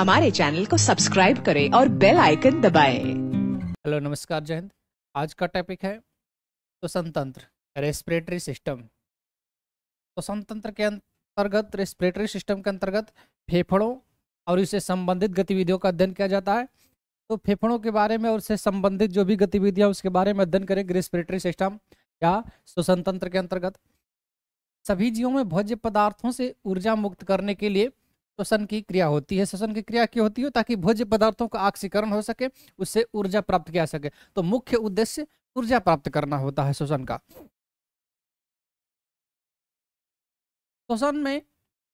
हमारे चैनल को सब्सक्राइब करें और बेल आइकन दबाएँ। हेलो, नमस्कार जय हिंद आज का टॉपिक है श्वसन तंत्र रेस्पिरेटरी सिस्टम श्वसन तंत्र के अंतर्गत रेस्पिरेटरी सिस्टम के अंतर्गत फेफड़ों और इससे संबंधित गतिविधियों का अध्ययन किया जाता है। तो फेफड़ों के बारे में और उससे संबंधित जो भी गतिविधियाँ उसके बारे में अध्ययन करेंगे रेस्पिरेटरी सिस्टम या श्वसन तंत्र के अंतर्गत। सभी जीवों में भोज्य पदार्थों से ऊर्जा मुक्त करने के लिए श्वसन की क्रिया होती है। श्वसन की क्रिया क्यों होती है? ताकि भोज्य पदार्थों का ऑक्सीकरण हो सके, उससे ऊर्जा प्राप्त किया सके। तो मुख्य उद्देश्य ऊर्जा प्राप्त करना होता है श्वसन का। श्वसन में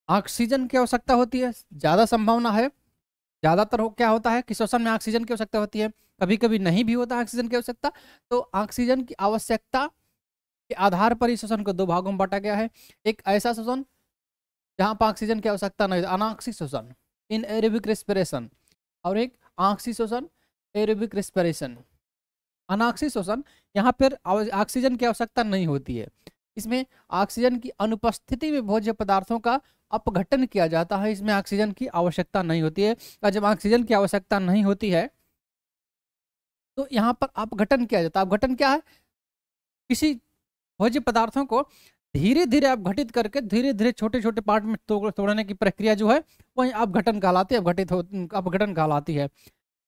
ऑक्सीजन की आवश्यकता होती है। ज़्यादा संभावना है। ज़्यादातर हो, क्या होता है कि श्वसन में ऑक्सीजन की आवश्यकता होती है। कभी कभी नहीं भी होता ऑक्सीजन की आवश्यकता। तो ऑक्सीजन की आवश्यकता के आधार पर ही श्वसन को दो भागों में बांटा गया है। एक ऐसा श्वसन जहाँ पर ऑक्सीजन की आवश्यकता नहीं अनाक्सी श्वसन इन एरोबिक रेस्पिरेशन और एक आंक्सी श्वसन एरोबिक रेस्पिरेशन अनाक्सी श्वसन यहाँ पर ऑक्सीजन की आवश्यकता नहीं होती है। इसमें ऑक्सीजन की अनुपस्थिति में भोज्य पदार्थों का अपघटन किया जाता है, इसमें ऑक्सीजन की आवश्यकता नहीं होती है। और जब ऑक्सीजन की आवश्यकता नहीं होती है तो यहाँ पर अपघटन किया जाता है। अपघटन क्या है? किसी भोज्य पदार्थों को धीरे धीरे अपघटित करके धीरे धीरे छोटे छोटे पार्ट में तोड़ने की प्रक्रिया जो है, वही अपघटन कहलाती है, अपघटित हो, अपघटन कहलाती है।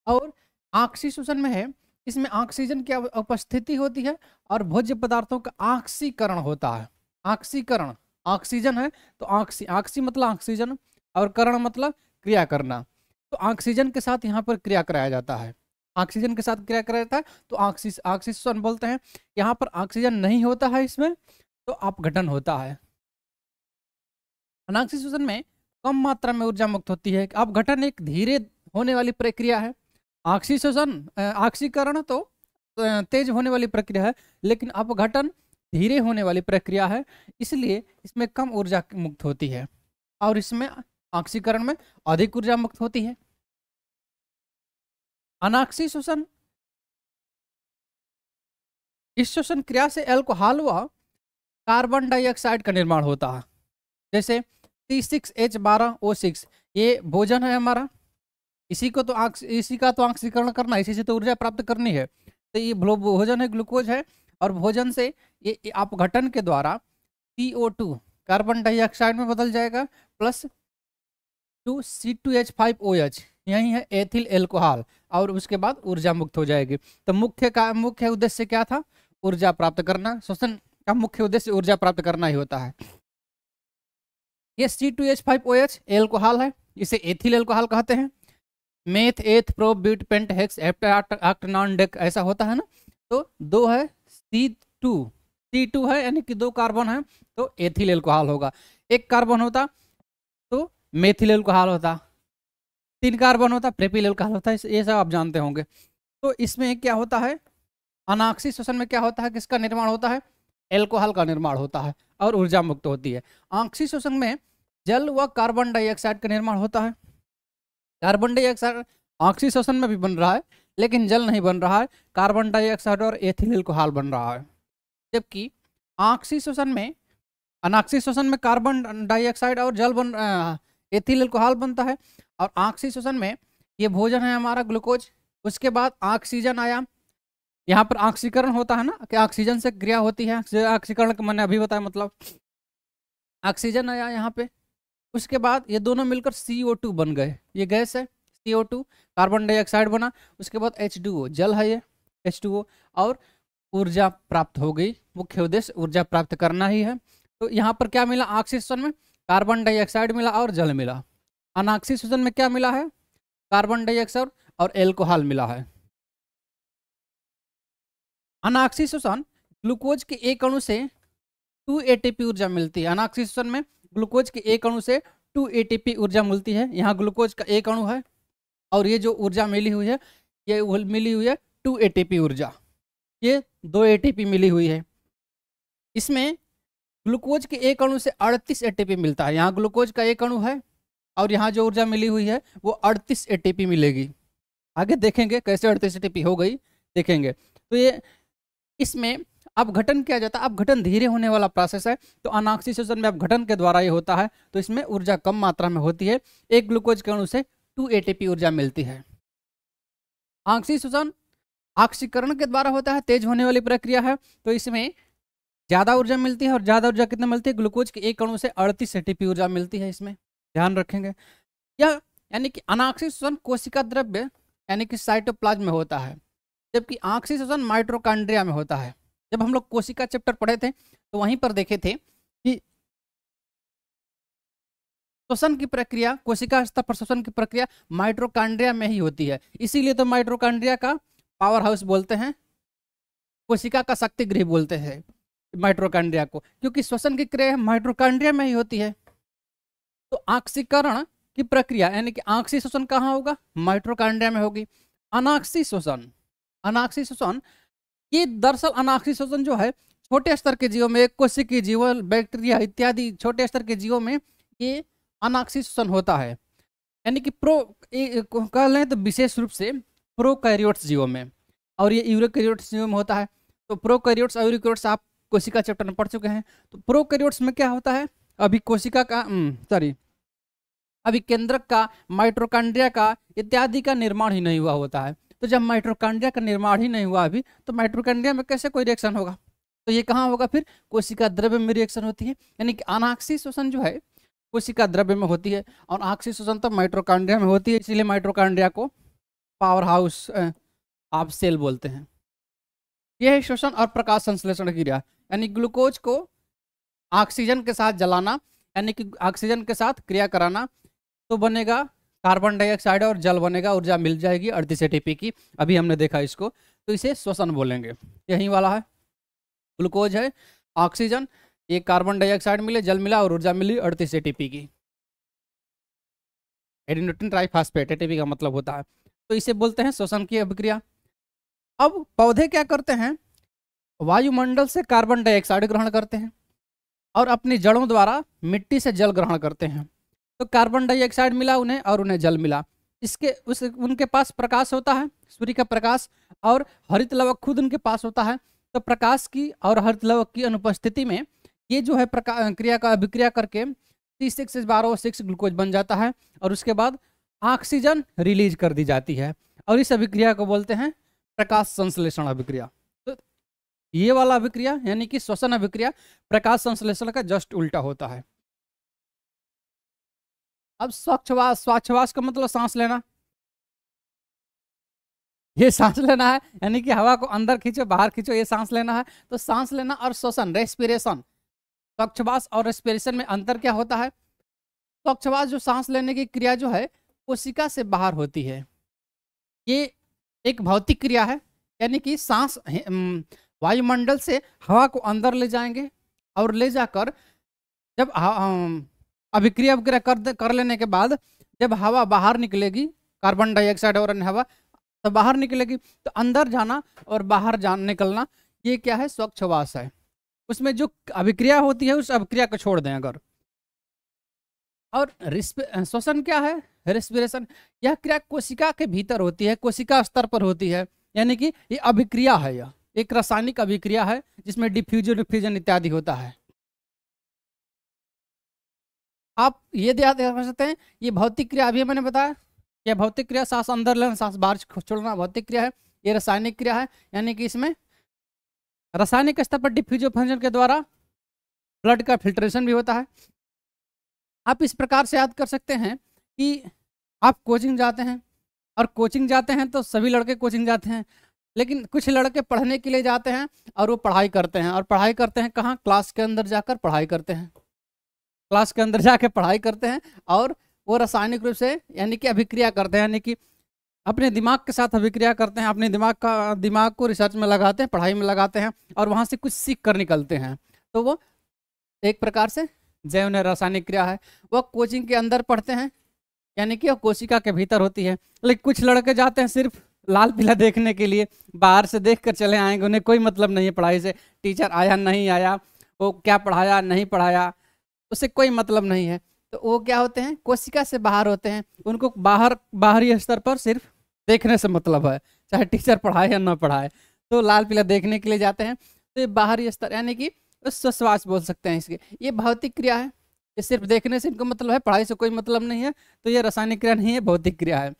और आक्सी शोषण में है, इसमें ऑक्सीजन की उपस्थिति होती है और भोज्य पदार्थों का ऑक्सीकरण होता है। ऑक्सीकरण, ऑक्सीजन है तो ऑक्सी ऑक्सी मतलब ऑक्सीजन और करण मतलब क्रिया करना। तो ऑक्सीजन के साथ यहाँ पर क्रिया कराया जाता है। ऑक्सीजन के साथ क्रिया कराया जाता है तो ऑक्सी ऑक्सीजन बोलते हैं। यहाँ पर ऑक्सीजन नहीं होता है इसमें तो अपघटन होता है। अनाक्सीजन में कम मात्रा में ऊर्जा मुक्त होती है। अपघटन एक धीरे होने वाली प्रक्रिया है। ऑक्सीजन ऑक्सीकरण तो तेज होने वाली प्रक्रिया है, लेकिन अपघटन धीरे होने वाली प्रक्रिया है, इसलिए इसमें कम ऊर्जा मुक्त होती है और इसमें ऑक्सीकरण में अधिक ऊर्जा मुक्त होती है। अनाक्सी श्वसन इस शोषण क्रिया से एल्कोहल व कार्बन डाइऑक्साइड का निर्माण होता है। जैसे टी सिक्स एच बारह ओ सिक्स ये भोजन है हमारा। इसी को तो इसी का तो ऑक्सीकरण करना इसी से तो ऊर्जा प्राप्त करनी है। तो ये भोजन है, ग्लूकोज है, और भोजन से ये अपघटन के द्वारा CO2 कार्बन डाइऑक्साइड में बदल जाएगा, plus two C two H five O H यही है एथिल एल्कोहल, और उसके बाद ऊर्जा मुक्त हो जाएगी। तो मुख्य का, मुख्य उद्देश्य क्या था? ऊर्जा प्राप्त करना। श्वसन का मुख्य उद्देश्य ऊर्जा प्राप्त करना ही होता है। ये C two H five O H alcohol है, इसे एथिल एल्कोहल कहते हैं। Meth, eth pro but pent, hex non, dec, ऐसा होता है ना? तो दो है सी टू सी टू है, यानी कि दो कार्बन है तो एथिल एल्कोहल होगा। एक कार्बन होता तो मेथिल एल्कोहल होता। तीन कार्बन होता प्रेपिल एल्कोहल होता है ये सब आप जानते होंगे। तो इसमें क्या होता है? अनाक्सी श्वसन में क्या होता है? किसका निर्माण होता है? एल्कोहल का निर्माण होता है और ऊर्जा मुक्त होती है। आंक्षी शोषण में जल व कार्बन डाइऑक्साइड का निर्माण होता है। कार्बन डाइऑक्साइड ऑक्सी शोषण में भी बन रहा है, लेकिन जल नहीं बन रहा है। कार्बन डाइऑक्साइड और एथिल एल्कोहल बन रहा है, जबकि आक्सी शोषण में अनाक्षी शोषण में कार्बन डाइऑक्साइड और जल बन एथिल एल्कोहल बनता है। और आक्सी शोषण में ये भोजन है हमारा ग्लूकोज, उसके बाद ऑक्सीजन आया यहाँ पर ऑक्सीकरण होता है ना, कि ऑक्सीजन से क्रिया होती है ऑक्सीकरण का मैंने अभी बताया मतलब ऑक्सीजन आया यहाँ पे। उसके बाद ये दोनों मिलकर सी ओ टू बन गए। ये गैस है C O two carbon dioxide बना, उसके बाद एच जल है ये एच टू ओ और ऊर्जा प्राप्त हो गई। मुख्य उद्देश्य ऊर्जा प्राप्त करना ही है। तो यहाँ पर क्या मिला? ऑक्सीजन में कार्बन डाइऑक्साइड मिला और जल मिला। अनाक्सीजन में क्या मिला है? कार्बन डाइऑक्साइड और एल्कोहल मिला है। अनाक्सीजन ग्लूकोज के एक अणु से टू एटीपी ऊर्जा मिलती है। अनाक्सीजन में ग्लूकोज के एक अणु से टू एटीपी ऊर्जा मिलती है। यहाँ ग्लूकोज का एक अणु है और ये जो ऊर्जा मिली हुई है, ये मिली हुई है टू एटीपी ऊर्जा। ये दो एटीपी मिली हुई है। इसमें ग्लूकोज के एक अणु से अड़तीस एटीपी मिलता है। यहाँ ग्लूकोज का एक अणु है और यहाँ जो ऊर्जा मिली हुई है, वो अड़तीस एटीपी मिलेगी। आगे देखेंगे कैसे अड़तीस एटीपी हो गई, देखेंगे। तो ये इसमें अपघटन किया जाता है। अपघटन धीरे होने वाला प्रोसेस है। तो अनाक्सीजन में अपघटन के द्वारा ये होता है। तो इसमें ऊर्जा कम मात्रा में होती है। एक ग्लूकोज के अणु से टू एटीपी ऊर्जा मिलती है। आंक्षी शोषण आक्सीकरण के द्वारा होता है। तेज होने वाली प्रक्रिया है। तो इसमें ज़्यादा ऊर्जा मिलती है और ज़्यादा ऊर्जा कितना मिलती है? ग्लूकोज के एक अणु से अड़तीस एटीपी ऊर्जा मिलती है इसमें। ध्यान रखेंगे। या यानी कि शोषण कोशिका द्रव्य यानी कि साइटोप्लाज्म में होता है। जबकि आंक्षी शोषण माइट्रोकांड्रिया में होता है। जब हम लोग कोशिका चैप्टर पढ़े थे तो वहीं पर देखे थे कि श्वसन की प्रक्रिया, कोशिका स्तर पर श्वसन की प्रक्रिया माइट्रोकांड्रिया में ही होती है। इसीलिए तो माइट्रोकांड्रिया का पावर हाउस बोलते हैं, कोशिका का शक्ति गृह बोलते हैं माइट्रोकांड्रिया को, क्योंकि श्वसन की क्रिया माइट्रोकांड्रिया में ही होती है। तो आक्सीकरण की प्रक्रिया, यानी कि आंक्षी शोषण कहाँ होगा? माइट्रोकांड्रिया में होगी। अनाक्षी शोषण अनाक्षी शोषण ये दरअसल अनाक्षी शोषण जो है, छोटे स्तर के जीवों में कोशिकीय जीव, बैक्टीरिया इत्यादि छोटे स्तर के जीवों में ये अनाक्षी शोषण होता है। यानी कि प्रो कह लें तो विशेष रूप से प्रोकैरियोट्स जीवों में। और ये यूरोकैरियोट्स जीवों में होता है। तो प्रोकैरियोट्स और यूरोकैरियोट्स, आप कोशिका चैप्टर में पढ़ चुके हैं। तो प्रोकैरियोट्स में क्या होता है? अभी कोशिका का सॉरी अभी केंद्रक का माइट्रोकांड्रिया का इत्यादि का निर्माण ही नहीं हुआ होता है। तो जब माइट्रोकांड्रिया का निर्माण ही नहीं हुआ अभी तो माइट्रोकांड्रिया में कैसे कोई रिएक्शन होगा? तो ये कहाँ होगा फिर? कोशिका द्रव्य में रिएक्शन होती है। यानी कि अनाक्षी शोषण जो है, कोशिका द्रव्य में होती है और आक्षी शोषण तो माइट्रोकांड्रिया में होती है, इसीलिए माइट्रोकांड्रिया को पावर हाउस आप सेल बोलते हैं। यह है शोषण और प्रकाश संश्लेषण क्रिया। यानी ग्लूकोज को ऑक्सीजन के साथ जलाना, यानी कि ऑक्सीजन के साथ क्रिया कराना तो बनेगा कार्बन डाइऑक्साइड और जल बनेगा, ऊर्जा मिल जाएगी अड़तीस एटीपी की। अभी हमने देखा इसको। तो इसे श्वसन बोलेंगे। यही वाला है। ग्लूकोज है, ऑक्सीजन, एक कार्बन डाइऑक्साइड मिले, जल मिला और ऊर्जा मिली अड़तीस एटीपी की। एडिनोटिन ट्राइफास्फेट एटीपी का मतलब होता है। तो इसे बोलते हैं श्वसन की अभिक्रिया। अब पौधे क्या करते हैं? वायुमंडल से कार्बन डाइऑक्साइड ग्रहण करते हैं और अपनी जड़ों द्वारा मिट्टी से जल ग्रहण करते हैं। तो कार्बन डाइऑक्साइड मिला उन्हें और उन्हें जल मिला। इसके, उस, उनके पास प्रकाश होता है, सूर्य का प्रकाश, और हरित लवक खुद उनके पास होता है। तो प्रकाश की और हरित लवक की अनुपस्थिति में ये जो है क्रिया का, अभिक्रिया करके टी सिक्स बारह सिक्स ग्लूकोज बन जाता है, और उसके बाद ऑक्सीजन रिलीज़ कर दी जाती है। और इस अभिक्रिया को बोलते हैं प्रकाश संश्लेषण अभिक्रिया। तो ये वाला अभिक्रिया, यानी कि श्वसन अभिक्रिया, प्रकाश संश्लेषण का जस्ट उल्टा होता है। अब स्वच्छवास स्वच्छवास का मतलब सांस लेना। ये सांस लेना है, यानी कि हवा को अंदर खींचो, बाहर खींचो, ये सांस लेना है। तो सांस लेना और श्वसन रेस्पिरेशन स्वच्छवास और रेस्पिरेशन में अंतर क्या होता है? स्वच्छवास जो सांस लेने की क्रिया जो है, कोशिका से बाहर होती है। ये एक भौतिक क्रिया है, यानी कि सांस वायुमंडल से हवा को अंदर ले जाएँगे और ले जाकर जब अभिक्रिया अभिक्रिया कर कर लेने के बाद जब हवा बाहर निकलेगी कार्बन डाइऑक्साइड और अन्य हवा तो बाहर निकलेगी तो अंदर जाना और बाहर जान, निकलना, ये क्या है? स्वच्छवास है। उसमें जो अभिक्रिया होती है, उस अभिक्रिया को छोड़ दें अगर। और श्वसन क्या है? रेस्पिरेशन। यह क्रिया कोशिका के भीतर होती है, कोशिका स्तर पर होती है। यानी कि ये अभिक्रिया है यह। एक रासायनिक अभिक्रिया है, जिसमें डिफ्यूजन डिफ्यूजन इत्यादि होता है। आप ये कर सकते हैं, ये भौतिक क्रिया, अभी मैंने बताया यह भौतिक क्रिया, सांस अंदर लेना, सांस बाहर छोड़ना, भौतिक क्रिया है, ये रासायनिक क्रिया है, यानी कि इसमें रासायनिक स्तर पर डिफ्यूजन फ़ंक्शन के द्वारा ब्लड का फिल्ट्रेशन भी होता है। आप इस प्रकार से याद कर सकते हैं कि आप कोचिंग जाते हैं, और कोचिंग जाते हैं तो सभी लड़के कोचिंग जाते हैं, लेकिन कुछ लड़के पढ़ने के लिए जाते हैं, और वो पढ़ाई करते हैं, और पढ़ाई करते हैं कहाँ? क्लास के अंदर जाकर पढ़ाई करते हैं। क्लास के अंदर जाके पढ़ाई करते हैं और वो रासायनिक रूप से यानी कि अभिक्रिया करते हैं, यानी कि अपने दिमाग के साथ अभिक्रिया करते हैं, अपने दिमाग का, दिमाग को रिसर्च में लगाते हैं, पढ़ाई में लगाते हैं और वहाँ से कुछ सीख कर निकलते हैं। तो वो एक प्रकार से जैव रासायनिक क्रिया है। वह कोचिंग के अंदर पढ़ते हैं, यानी कि वो कोशिका के भीतर होती है। लेकिन कुछ लड़के जाते हैं सिर्फ़ लाल पीला देखने के लिए, बाहर से देख कर चले आएँगे, उन्हें कोई मतलब नहीं है पढ़ाई से। टीचर आया, नहीं आया, वो क्या पढ़ाया, नहीं पढ़ाया उससे कोई मतलब नहीं है। तो वो क्या होते हैं? कोशिका से बाहर होते हैं। उनको बाहर, बाहरी स्तर पर सिर्फ़ देखने से मतलब है, चाहे टीचर पढ़ाए या ना पढ़ाए। तो लाल पीला देखने के लिए जाते हैं। तो ये बाहरी स्तर, यानी कि श्वास बोल सकते हैं इसके। ये भौतिक क्रिया है। ये सिर्फ़ देखने से इनको मतलब है, पढ़ाई से कोई मतलब नहीं है। तो ये रासायनिक क्रिया नहीं है, भौतिक क्रिया है।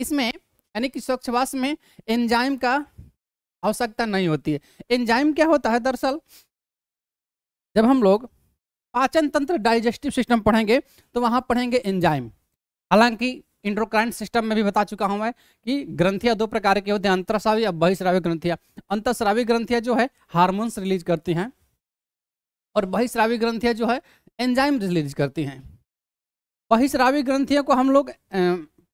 इसमें, यानी कि स्वच्छवास में एंजाइम का आवश्यकता नहीं होती है। एंजाइम क्या होता है दरअसल? जब हम लोग पाचन तंत्र डाइजेस्टिव सिस्टम पढ़ेंगे तो वहाँ पढ़ेंगे एंजाइम। हालाँकि इंट्रोक्राइन सिस्टम में भी बता चुका हूँ मैं कि ग्रंथियाँ दो प्रकार के होते हैं अंतरस्रावी और बहिस्रावी ग्रंथियाँ। अंतरस्रावी ग्रंथियाँ जो है, हार्मोन्स रिलीज़ करती हैं और बहिस्रावी ग्रंथियाँ जो है, एंजाइम रिलीज़ करती हैं। बहिस्रावी ग्रंथियों को हम लोग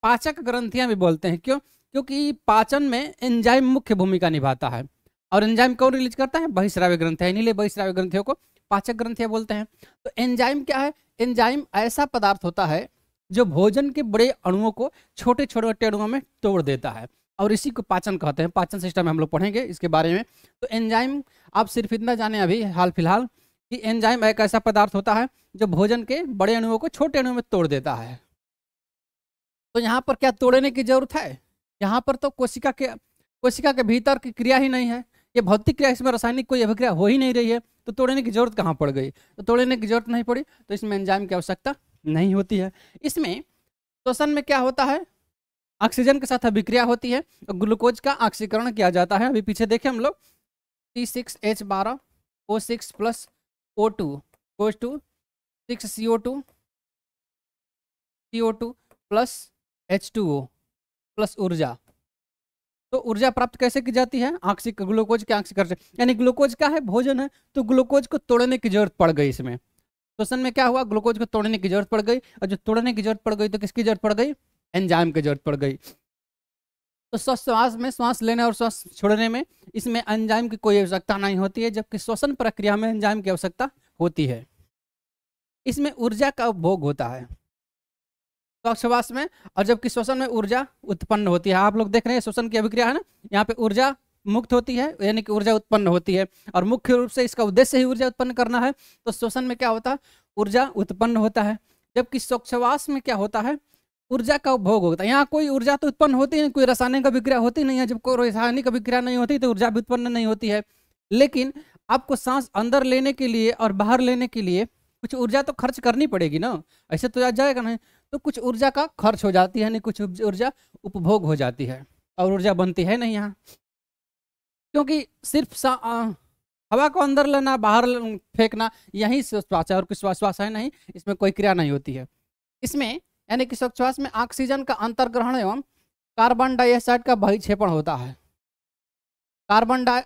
पाचक ग्रंथियाँ भी बोलते हैं। क्यों? क्योंकि पाचन में एंजाइम मुख्य भूमिका निभाता है। और एंजाइम कौन रिलीज़ करता है? बहिस्रावी ग्रंथियाँ, इन्हीं बहिस्रावी ग्रंथियों को पाचक ग्रंथियाँ बोलते हैं। तो एंजाइम क्या है? एंजाइम ऐसा पदार्थ होता है जो भोजन के बड़े अणुओं को छोटे छोटे अणुओं में तोड़ देता है। और इसी को पाचन कहते हैं। पाचन सिस्टम हम लोग पढ़ेंगे इसके बारे में। तो एंजाइम, आप सिर्फ़ इतना जाने अभी हाल फ़िलहाल कि एंजाइम एक ऐसा पदार्थ होता है जो भोजन के बड़े अणुओं को छोटे अणुओं में तोड़ देता है। तो यहाँ पर क्या तोड़ने की ज़रूरत है? यहाँ पर तो कोशिका के कोशिका के भीतर की क्रिया ही नहीं है। ये भौतिक क्रिया, इसमें रासायनिक कोई अभिक्रिया हो ही नहीं रही है। तो तोड़ने की ज़रूरत कहाँ पड़ गई? तो तोड़ने की ज़रूरत नहीं पड़ी तो इसमें एंजाइम की आवश्यकता नहीं होती है। इसमें श्वसन में क्या होता है? ऑक्सीजन के साथ अभिक्रिया होती है और ग्लूकोज का ऑक्सीकरण किया जाता है। अभी पीछे देखें हम लोग। टी सिक्स एच बारह O six plus O two goes two six C O two C O two plus H two O plus ऊर्जा। तो ऊर्जा प्राप्त कैसे की जाती है? आक्सी ग्लूकोज के से यानी ग्लूकोज का है? भोजन है। तो ग्लूकोज को तोड़ने की ज़रूरत पड़ गई इसमें। श्वसन में क्या हुआ? ग्लूकोज को तोड़ने की ज़रूरत पड़ गई। और जो तोड़ने की ज़रूरत पड़ गई तो किसकी ज़रूरत पड़ गई? एंजाइम की ज़रूरत पड़ गई। तो श्वास में, श्वास लेने और श्वास छोड़ने में, इसमें एंजाइम की कोई आवश्यकता नहीं होती है, जबकि श्वसन प्रक्रिया में एंजाइम की आवश्यकता होती है। इसमें ऊर्जा का उपभोग होता है। श्वास में, और जबकि श्वसन में ऊर्जा उत्पन्न होती है। आप लोग देख रहे हैं, श्वसन की अभिक्रिया है ना? यहाँ पे ऊर्जा मुक्त होती है, यानी कि ऊर्जा उत्पन्न होती है। और मुख्य रूप से इसका उद्देश्य ही ऊर्जा उत्पन्न करना है। तो श्वसन में क्या होता है? ऊर्जा उत्पन्न होता है। जबकि स्वच्छवास में क्या होता है? ऊर्जा का उपभोग होता है। यहाँ कोई ऊर्जा तो उत्पन्न होती नहीं, कोई रासायनिक अभिक्रिया होती नहीं है। जब कोई रासायनिक अभिक्रिया नहीं होती तो ऊर्जा भी उत्पन्न नहीं होती है। लेकिन आपको सांस अंदर लेने के लिए और बाहर लेने के लिए कुछ ऊर्जा तो खर्च करनी पड़ेगी ना? ऐसे तो जाएगा नहीं तो कुछ ऊर्जा का खर्च हो जाती है यानी कुछ ऊर्जा उपभोग हो जाती है और ऊर्जा बनती है नहीं यहाँ। क्योंकि सिर्फ़ आ, हवा को अंदर लेना बाहर फेंकना यही श्वास है और कुछ श्वास है नहीं इसमें कोई क्रिया नहीं होती है। इसमें यानी कि श्वास में ऑक्सीजन का अंतर्ग्रहण एवं कार्बन डाइऑक्साइड का बहिक्षेपण होता है। कार्बन डाइ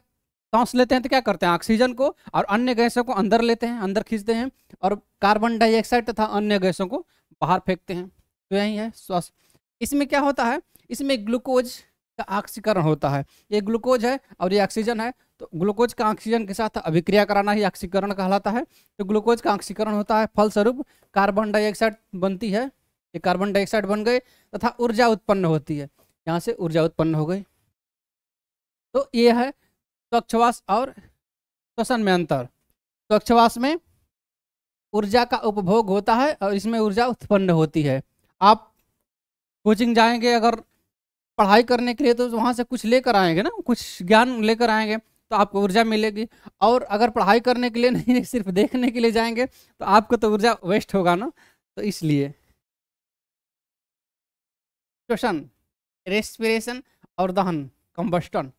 सांस लेते हैं तो क्या करते हैं? ऑक्सीजन को और अन्य गैसों को अंदर लेते हैं अंदर खींचते हैं और कार्बन डाइऑक्साइड तथा अन्य गैसों को बाहर फेंकते हैं तो यही है श्वास। इसमें क्या होता है? इसमें ग्लूकोज का ऑक्सीकरण होता है। ये ग्लूकोज है और ये ऑक्सीजन है तो ग्लूकोज का ऑक्सीजन के साथ अभिक्रिया कराना ही ऑक्सीकरण कहलाता है। तो ग्लूकोज का ऑक्सीकरण होता है, फलस्वरूप कार्बन डाइऑक्साइड बनती है। ये कार्बन डाइऑक्साइड बन गए तथा ऊर्जा उत्पन्न होती है। यहाँ से ऊर्जा उत्पन्न हो गई। तो ये है स्वच्छवास और श्वसन में अंतर। स्वच्छवास में ऊर्जा का उपभोग होता है और इसमें ऊर्जा उत्पन्न होती है। आप कोचिंग जाएँगे, अगर पढ़ाई करने के लिए तो वहाँ से कुछ लेकर आएँगे ना, कुछ ज्ञान लेकर आएँगे तो आपको ऊर्जा मिलेगी। और अगर पढ़ाई करने के लिए नहीं सिर्फ़ देखने के लिए जाएँगे तो आपको तो ऊर्जा वेस्ट होगा ना तो इसलिए। श्वसन, रेस्पिरेशन और दहन, कंबस्टन।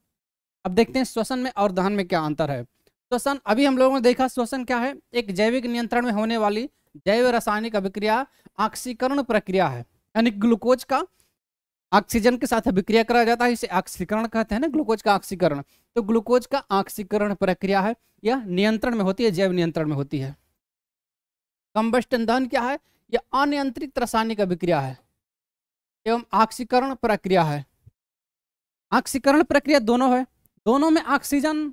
अब देखते हैं श्वसन में और दहन में क्या अंतर है। श्वसन, अभी हम लोगों ने देखा श्वसन क्या है? एक जैविक नियंत्रण में होने वाली जैव रासायनिक अभिक्रिया ऑक्सीकरण प्रक्रिया है। यानी ग्लूकोज का ऑक्सीजन के साथ अभिक्रिया करा जाता है, इसे ऑक्सीकरण कहते हैं ना, ग्लूकोज का ऑक्सीकरण तो ग्लूकोज का ऑक्सीकरण प्रक्रिया है, यह नियंत्रण में होती है, जैव नियंत्रण में होती है। कंबस्टन दहन क्या है? यह अनियंत्रित रासायनिक अभिक्रिया है, एवं ऑक्सीकरण प्रक्रिया है। ऑक्सीकरण प्रक्रिया दोनों है। दोनों में ऑक्सीजन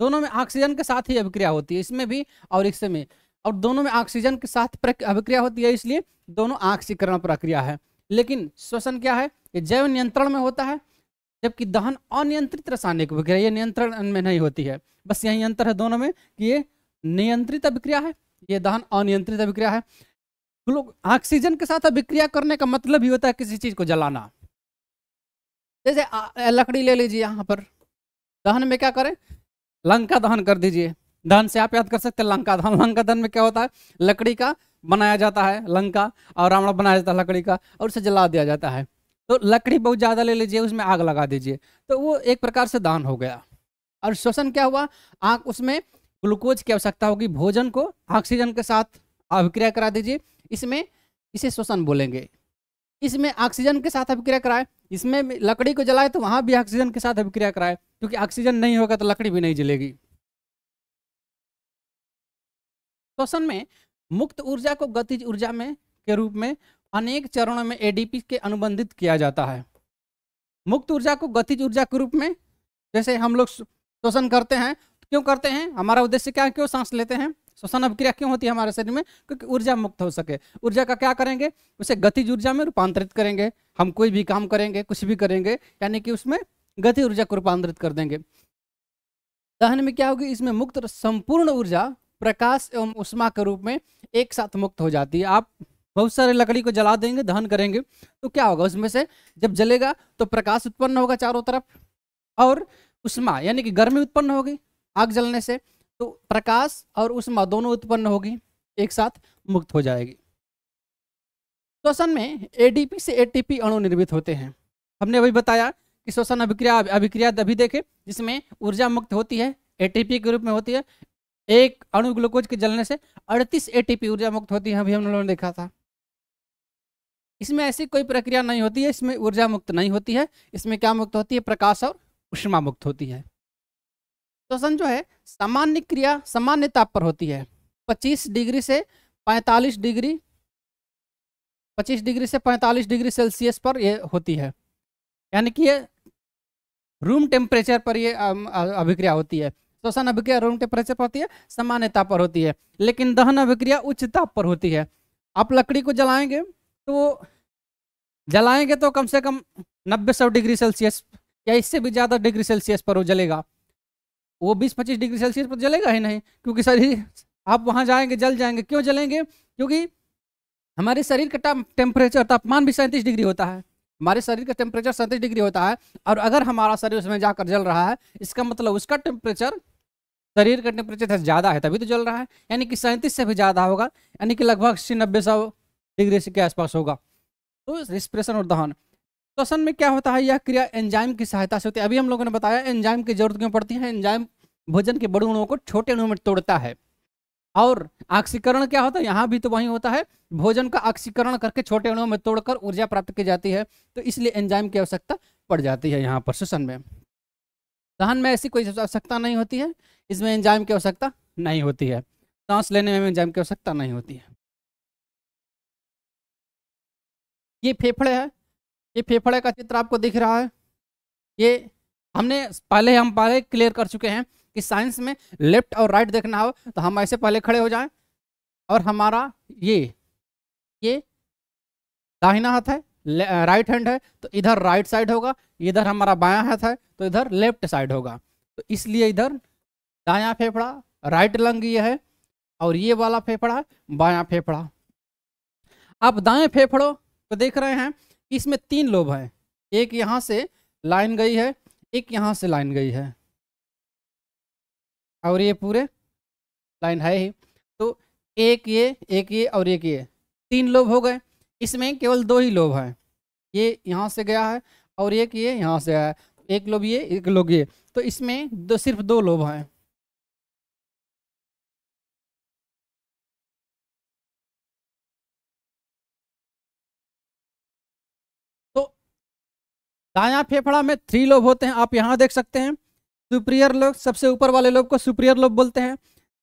दोनों में ऑक्सीजन के साथ ही अभिक्रिया होती है, इसमें भी और इसमें और दोनों में ऑक्सीजन के साथ अभिक्रिया होती है, इसलिए दोनों ऑक्सीकरण प्रक्रिया है। लेकिन श्वसन क्या है? ये जैव नियंत्रण में होता है, जबकि दहन अनियंत्रित रासायनिक अभिक्रिया, ये नियंत्रण में नहीं होती है। बस यही अंतर है दोनों में कि ये नियंत्रित अभिक्रिया है, ये दहन अनियंत्रित अभिक्रिया है। लोग ऑक्सीजन के साथ अभिक्रिया करने का मतलब ही होता है किसी चीज़ को जलाना। जैसे लकड़ी ले लीजिए यहाँ पर। दहन में क्या करें? लंका दहन कर दीजिए। दहन से आप याद कर सकते हैं, लंका दहन। लंका दहन में क्या होता है? लकड़ी का बनाया जाता है, लंका, और रावण बनाया जाता है लकड़ी का, और उसे जला दिया जाता है। तो लकड़ी बहुत ज़्यादा ले लीजिए, उसमें आग लगा दीजिए। तो वो एक प्रकार से दान हो गया। और श्वसन क्या हुआ? आग उसमें ग्लूकोज की आवश्यकता होगी, भोजन को ऑक्सीजन के साथ अभिक्रिया करा दीजिए। इसमें इसे श्वसन बोलेंगे। इसमें ऑक्सीजन के साथ अभिक्रिया कराए। इसमें लकड़ी को जलाए तो वहाँ भी ऑक्सीजन के साथ अभिक्रिया कराए। क्योंकि ऑक्सीजन नहीं होगा तो लकड़ी भी नहीं जलेगी। श्वसन में मुक्त ऊर्जा को गतिज ऊर्जा में के रूप में अनेक चरणों में एडीपी के अनुबंधित किया जाता है। मुक्त ऊर्जा को गतिज ऊर्जा के रूप में जैसे हम लोग श्वसन करते हैं क्यों करते हैं? हमारा उद्देश्य क्या है? क्यों सांस लेते हैं? श्वसन अभिक्रिया क्यों होती है हमारे शरीर में? क्योंकि ऊर्जा मुक्त हो सके। ऊर्जा का क्या करेंगे? उसे गतिज ऊर्जा में रूपांतरित करेंगे। हम कोई भी काम करेंगे, कुछ भी करेंगे, यानी कि उसमें गति ऊर्जा को रूपांतरित कर देंगे। दहन में क्या होगी? इसमें मुक्त संपूर्ण ऊर्जा प्रकाश एवं उष्मा के रूप में एक साथ मुक्त हो जाती है। आप बहुत सारे लकड़ी को जला देंगे, दहन करेंगे तो क्या होगा? उसमें से जब जलेगा तो प्रकाश उत्पन्न होगा चारों तरफ़ और उष्मा, यानी कि गर्मी उत्पन्न होगी आग जलने से तो प्रकाश और उष्मा दोनों उत्पन्न होगी, एक साथ मुक्त हो जाएगी। श्वसन में एडीपी से एटीपी अणु निर्मित होते हैं। हमने वही बताया कि श्वसन अभिक्रिया अभिक्रिया अभी देखे जिसमें ऊर्जा मुक्त होती है एटीपी के रूप में होती है। एक अणु ग्लूकोज के जलने से 38 एटीपी ऊर्जा मुक्त होती है, अभी हम लोगों ने देखा था। इसमें ऐसी कोई प्रक्रिया नहीं होती है, इसमें ऊर्जा मुक्त नहीं होती है। इसमें क्या मुक्त होती है? प्रकाश और उष्मा मुक्त होती है। श्वसन जो है, सामान्य क्रिया, सामान्य ताप पर होती है। 25 डिग्री से 45 डिग्री 25 डिग्री से 45 डिग्री सेल्सियस पर ये होती है। यानी कि ये रूम टेम्परेचर पर ये अभिक्रिया होती है। श्वसन अभिक्रिया रूम टेम्परेचर पर होती है सामान्य ताप पर होती है, लेकिन दहन अभिक्रिया उच्च ताप पर होती है। आप लकड़ी को जलाएँगे तो जलाएँगे तो कम से कम नब्बे सौ डिग्री सेल्सियस या इससे भी ज़्यादा डिग्री सेल्सियस पर वो जलेगा। वो 20-25 डिग्री सेल्सियस पर जलेगा ही नहीं, क्योंकि शरीर, आप वहाँ जाएँगे, जल जाएँगे। क्यों जलेंगे? क्योंकि हमारे शरीर का टेम्परेचर, तापमान भी सैंतीस डिग्री होता है। हमारे शरीर का टेम्परेचर सैंतीस डिग्री होता है, और अगर हमारा शरीर उसमें जाकर जल रहा है, इसका मतलब उसका टेम्परेचर शरीर का टेम्परेचर ज़्यादा है, तभी तो जल रहा है। यानी कि सैंतीस से भी ज़्यादा होगा, यानी कि लगभग अस्सी नब्बे सौ डिग्री के आसपास होगा। तो रिस्प्रेशन और दहन श्वसन में क्या होता है, यह क्रिया एंजाइम की सहायता से होती है। अभी हम लोगों ने बताया एंजाइम की ज़रूरत क्यों पड़ती है? एंजाइम भोजन के बड़े अणुओं को छोटे अणुओं में तोड़ता है। और ऑक्सीकरण क्या होता है? यहाँ भी तो वही होता है। भोजन का ऑक्सीकरण करके छोटे अणुओं में तोड़कर ऊर्जा प्राप्त की जाती है तो इसलिए एंजाइम की आवश्यकता पड़ जाती है यहाँ पर श्वसन में। दहन में ऐसी कोई आवश्यकता नहीं होती है। इसमें एंजाइम की आवश्यकता नहीं होती है। सांस लेने में एंजाइम की आवश्यकता नहीं होती है। ये फेफड़े है। ये फेफड़े का चित्र आपको दिख रहा है। ये हमने पहले हम पहले क्लियर कर चुके हैं। कि साइंस में लेफ़्ट और राइट देखना हो तो हम ऐसे पहले खड़े हो जाएँ। और हमारा ये ये दाहिना हाथ है राइट हैंड है तो इधर राइट साइड होगा, इधर हमारा बायां हाथ है तो इधर लेफ़्ट साइड होगा। तो इसलिए इधर दायां फेफड़ा, राइट लंग ये है, और ये वाला फेफड़ा बायां फेफड़ा। आप दाएँ फेफड़ों को देख रहे हैं, इसमें तीन लोब हैं। एक यहाँ से लाइन गई है, एक यहाँ से लाइन गई है। और ये पूरे लाइन है ही। तो एक ये एक ये और एक ये। तीन लोभ हो गए। इसमें केवल दो ही लोभ हैं। ये यहाँ से गया है और एक ये यहाँ से आया है। एक लोभ ये, एक लोग ये। तो इसमें दो, सिर्फ़ दो लोभ हैं। दाया फेफड़ा में थ्री लोभ होते हैं। आप यहाँ देख सकते हैं। सुप्रियर लोब सबसे ऊपर वाले लोब को सुप्रियर लोब बोलते हैं।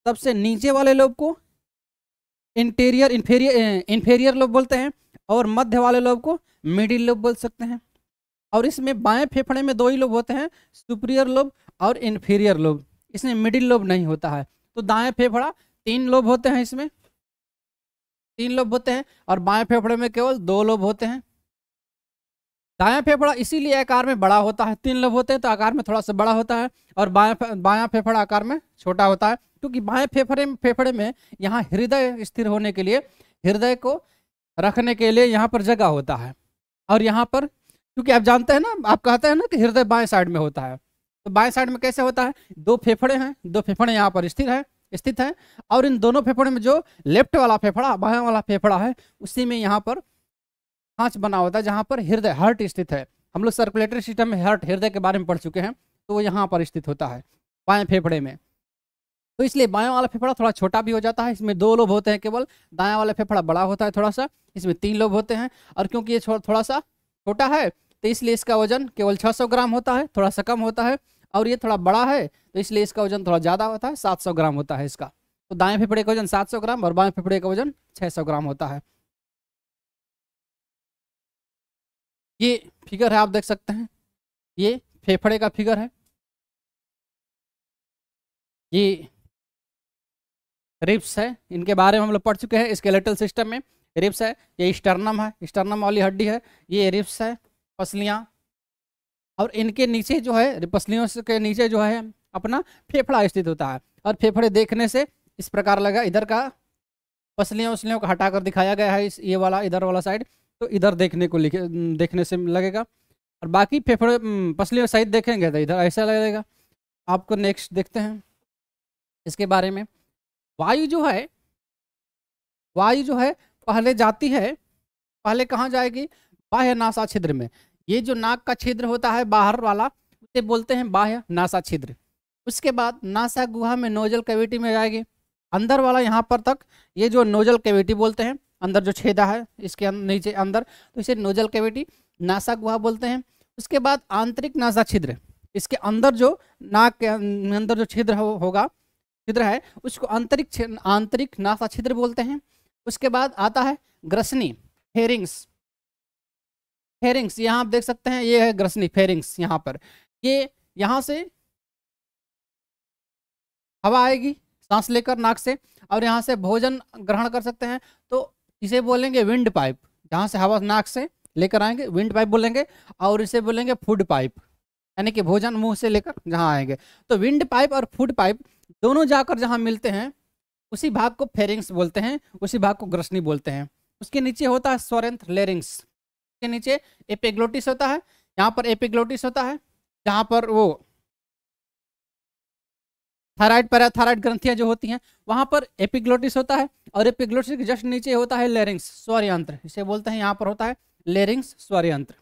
सबसे नीचे वाले लोब को इंटीरियर इन्फेरियर इन्फेरियर लोब बोलते हैं और मध्य वाले लोब को मिडिल लोब बोल सकते हैं। और इसमें बाएँ फेफड़े में दो ही लोब होते हैं, सुप्रियर लोब और इन्फीरियर लोब इसमें मिडिल लोब नहीं होता है। तो दाएँ फेफड़ा, तीन लोब होते हैं इसमें। तीन लोब होते हैं और बाएँ फेफड़े में केवल दो लोब होते हैं। दायां फेफड़ा इसीलिए आकार में बड़ा होता है, तीन लोब होते हैं तो आकार में थोड़ा सा बड़ा होता है और बाया बाया फेफड़ा आकार में छोटा होता है, क्योंकि बाएँ फेफड़े फेफड़े में यहाँ हृदय स्थिर होने के लिए, हृदय को रखने के लिए यहाँ पर जगह होता है। और यहाँ पर, क्योंकि आप जानते हैं ना, आप कहते हैं ना कि हृदय बाएँ साइड में होता है तो बाएँ साइड में कैसे होता है? दो फेफड़े हैं, दो फेफड़े यहाँ पर स्थिर है, स्थित है, और इन दोनों फेफड़े में जो लेफ़्ट वाला फेफड़ा, बाया वाला फेफड़ा है, उसी में यहाँ पर खांच बना होता है जहाँ पर हृदय हर्ट स्थित है। हम लोग सर्कुलेटरी सिस्टम में हर्ट हृदय के बारे में पढ़ चुके हैं तो वो यहाँ पर स्थित होता है, बाएँ फेफड़े में। तो इसलिए बाएँ वाला फेफड़ा थोड़ा छोटा भी हो जाता है, इसमें दो लोब होते हैं केवल दाया वाला फेफड़ा बड़ा होता है थोड़ा सा, इसमें तीन लोब होते हैं, और क्योंकि ये थोड़ा सा छोटा है तो इसलिए इसका वज़न केवल 600 ग्राम होता है, थोड़ा सा कम होता है, और ये थोड़ा बड़ा है तो इसलिए इसका वज़न थोड़ा ज़्यादा होता है 700 ग्राम होता है इसका। तो दाएँ फेफड़े का वज़न 700 ग्राम, और बाएँ फेफड़े का वज़न 600 ग्राम होता है। ये फिगर है, आप देख सकते हैं। ये फेफड़े का फिगर है। ये रिप्स है, इनके बारे में हम लोग पढ़ चुके हैं स्केलेटल सिस्टम में। रिप्स है, ये स्टर्नम है, स्टर्नम वाली हड्डी है, ये रिप्स है, पसलियाँ। और इनके नीचे जो है, पसलियों के नीचे जो है, अपना फेफड़ा स्थित होता है। और फेफड़े देखने से इस प्रकार लगा, इधर का पसलियों उसलियों को हटाकर दिखाया गया है, इस ये वाला, इधर वाला साइड। तो इधर देखने को लिखे देखने से लगेगा। और बाकी फेफड़े पसलियों सहित देखेंगे तो इधर ऐसा लगेगा आपको नेक्स्ट देखते हैं। इसके बारे में। वायु जो है, वायु जो है, पहले जाती है, पहले कहाँ जाएगी? बाह्य नासा छिद्र में। ये जो नाक का छिद्र होता है बाहर वाला, उसे बोलते हैं बाह्य नासा छिद्र। उसके बाद नासा गुहा में नोजल कैविटी में जाएगी। अंदर वाला यहाँ पर तक, ये जो नोजल कैविटी बोलते हैं अंदर जो छेदा है इसके नीचे अंदर तो इसे नोजल कैविटी नासा गुहा बोलते हैं। उसके बाद आंतरिक नासा छिद्र इसके अंदर जो नाक के अंदर जो छिद्र हो, होगा छिद्र है उसको आंतरिक आंतरिक नासा छिद्र बोलते हैं। उसके बाद आता है ग्रसनी फेरिंग्स फेरिंग्स यहाँ आप देख सकते हैं ये है ग्रसनी फेरिंग्स यहाँ पर। ये यहाँ से हवा आएगी सांस लेकर नाक से और यहाँ से भोजन ग्रहण कर सकते हैं। तो इसे बोलेंगे विंड पाइप जहाँ से हवा नाक से लेकर आएँगे विंड पाइप बोलेंगे, और इसे बोलेंगे फ़ूड पाइप यानी कि भोजन मुँह से लेकर जहाँ आएँगे। तो विंड पाइप और फ़ूड पाइप दोनों जाकर जहाँ मिलते हैं, उसी भाग को फेरिंग्स बोलते हैं, उसी भाग को ग्रसनी बोलते हैं। उसके नीचे होता है स्वरेंथ लेरिंग्स के नीचे एपिग्लोटिस होता है, यहाँ पर एपिग्लोटिस होता है, जहाँ पर वो थायराइड पैराथायराइड ग्रंथियाँ जो होती हैं, वहाँ पर एपिग्लोटिस होता है और एपिग्लोटिस के जस्ट नीचे होता है लेरिंग्स स्वरयंत्र। इसे बोलते हैं, यहाँ पर होता है लेरिंग्स स्वरयंत्र।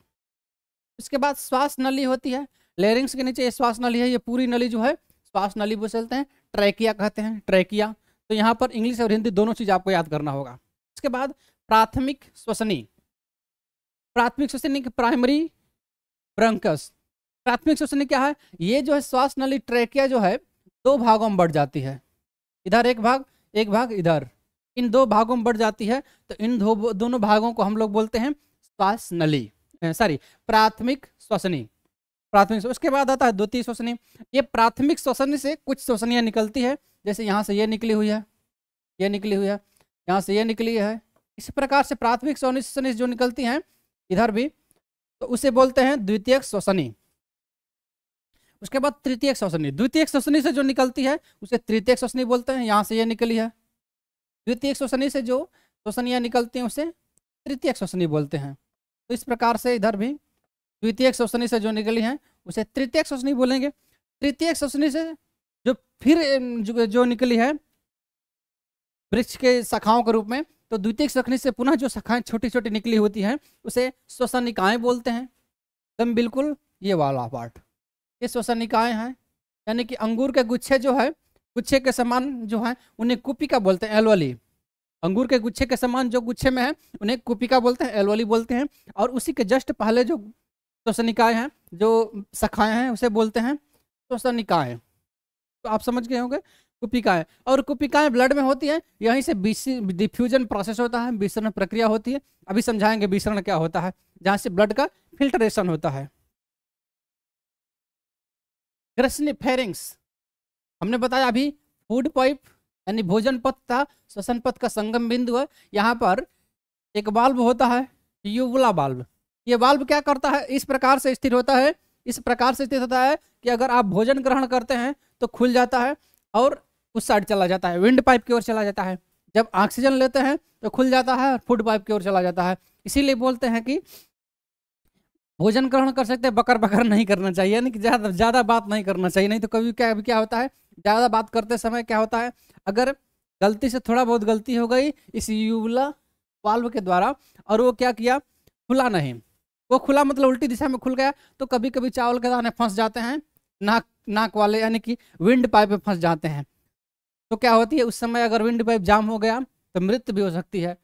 इसके बाद श्वास नली होती है। लेरिंग्स के नीचे ये श्वास नली है, ये पूरी नली जो है, श्वास नली बोलते हैं ट्रैकिया कहते हैं ट्रैकिया तो यहाँ पर इंग्लिश और हिंदी दोनों चीज़ आपको याद करना होगा। इसके बाद प्राथमिक श्वसनी। प्राथमिक श्वसनी प्राइमरी ब्रंकस प्राथमिक श्वसनी क्या है? ये जो है श्वास नली ट्रैकिया जो है दो भागों में बढ़ जाती है। इधर एक भाग एक भाग इधर। इन दो भागों में बढ़ जाती है तो इन दो, दोनों भागों को हम लोग बोलते हैं श्वास नली सॉरी प्राथमिक श्वसनी। प्राथमिक उसके बाद आता है द्वितीय श्वसनी। ये प्राथमिक श्वसनी से कुछ श्वसनियाँ निकलती है, जैसे यहाँ से ये निकली हुई है, ये निकली हुई है, यहाँ से ये निकली है। इस प्रकार से प्राथमिक श्वसनी जो निकलती हैं, इधर भी तो उसे बोलते हैं द्वितीय श्वसनी। उसके बाद तृतीय श्वसनी द्वितीय श्वसनी से जो निकलती है उसे तृतीय श्वसनी बोलते हैं। यहाँ से ये निकली है। द्वितीय श्वसनी से जो श्वसनियाँ निकलती हैं उसे तृतीय श्वसनी बोलते हैं। तो इस प्रकार से इधर भी द्वितीय श्वसनी से जो निकली है उसे तृतीय श्वसनी बोलेंगे। तृतीय श्वसनी से जो फिर जो, निकली है वृक्ष के शाखाओं के रूप में तो द्वितीय श्वसनी से पुनः जो शाखाएँ छोटी छोटी निकली होती हैं उसे श्वसन निकाय बोलते हैं। एकदम बिल्कुल ये वाला पार्ट। ये श्वसन निकाय हैं, यानी कि अंगूर के गुच्छे जो है, गुच्छे के समान जो है, उन्हें कुपिका बोलते हैं, एलवली। अंगूर के गुच्छे के समान जो गुच्छे में है, उन्हें कुपिका बोलते हैं, एलवली बोलते हैं, और उसी के जस्ट पहले जो श्वसन निकाय हैं, जो शाखाएँ हैं, उसे बोलते हैं श्वसन निकाय तो आप समझ गए होंगे? कुपिकाएँ। और कुपिकाएँ ब्लड में होती हैं, यहीं से डिफ्यूजन प्रोसेस होता है, विसरण प्रक्रिया होती है। अभी समझाएँगे विसरण क्या होता है, जहाँ से ब्लड का फिल्ट्रेशन होता है। फेरिंग्स। हमने बताया अभी फ़ूड पाइप यानी भोजन पथ था, श्वसन पथ का संगम बिंदु है। यहाँ पर एक बाल्ब होता है, युवला बाल्ब ये बाल्ब क्या करता है? इस प्रकार से स्थिर होता है। इस प्रकार से स्थित होता है कि अगर आप भोजन ग्रहण करते हैं तो खुल जाता है और उस साइड चला जाता है। विंड पाइप की ओर चला जाता है। जब ऑक्सीजन लेते हैं तो खुल जाता है और फ़ूड पाइप की ओर चला जाता है। इसीलिए बोलते हैं कि भोजन ग्रहण कर सकते हैं बकर बकर नहीं करना चाहिए, यानी कि ज़्यादा ज़्यादा बात नहीं करना चाहिए, नहीं तो कभी क्या क्या होता है, ज़्यादा बात करते समय क्या होता है, अगर गलती से थोड़ा बहुत गलती हो गई, इस यूला वाल्व के द्वारा, और वो क्या किया, खुला नहीं, वो खुला मतलब उल्टी दिशा में खुल गया तो कभी कभी चावल के दाने फंस जाते हैं, नाक नाक वाले, यानी कि विंड पाइप में फंस जाते हैं तो क्या होती है, उस समय अगर विंड पाइप जाम हो गया तो मृत्यु भी हो सकती है,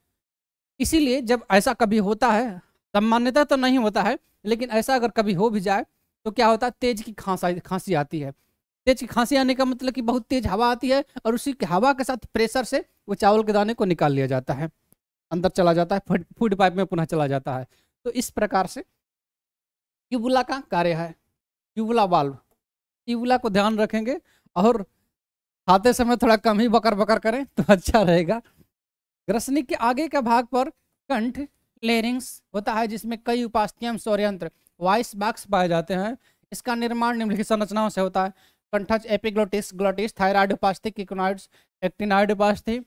इसीलिए जब ऐसा कभी होता है सामान्यता तो नहीं होता है, लेकिन ऐसा अगर कभी हो भी जाए तो क्या होता है? तेज की खांसा खांसी आती है। तेज की खांसी आने का मतलब कि बहुत तेज हवा आती है और उसी हवा के साथ प्रेशर से वो चावल के दाने को निकाल लिया जाता है। अंदर चला जाता है, फ़ूड पाइप में पुनः चला जाता है। तो इस प्रकार से ट्यूबुला का कार्य है। ट्यूबुला वाल्व। ट्यूबुला को ध्यान रखेंगे और खाते समय थोड़ा कम ही बकर बकर करें तो अच्छा रहेगा। ग्रसनी के आगे का भाग पर कंठ लेरिंग्स होता है जिसमें कई उपास्थियम सौर्यंत्र वॉइस बॉक्स पाए जाते हैं। इसका निर्माण निम्नलिखित संरचनाओं से होता है। कंठच एपिग्लोटिस ग्लोटिस थायराइड उपास्थि किकोनॉइड्स एक्टिनाइड उपास्थि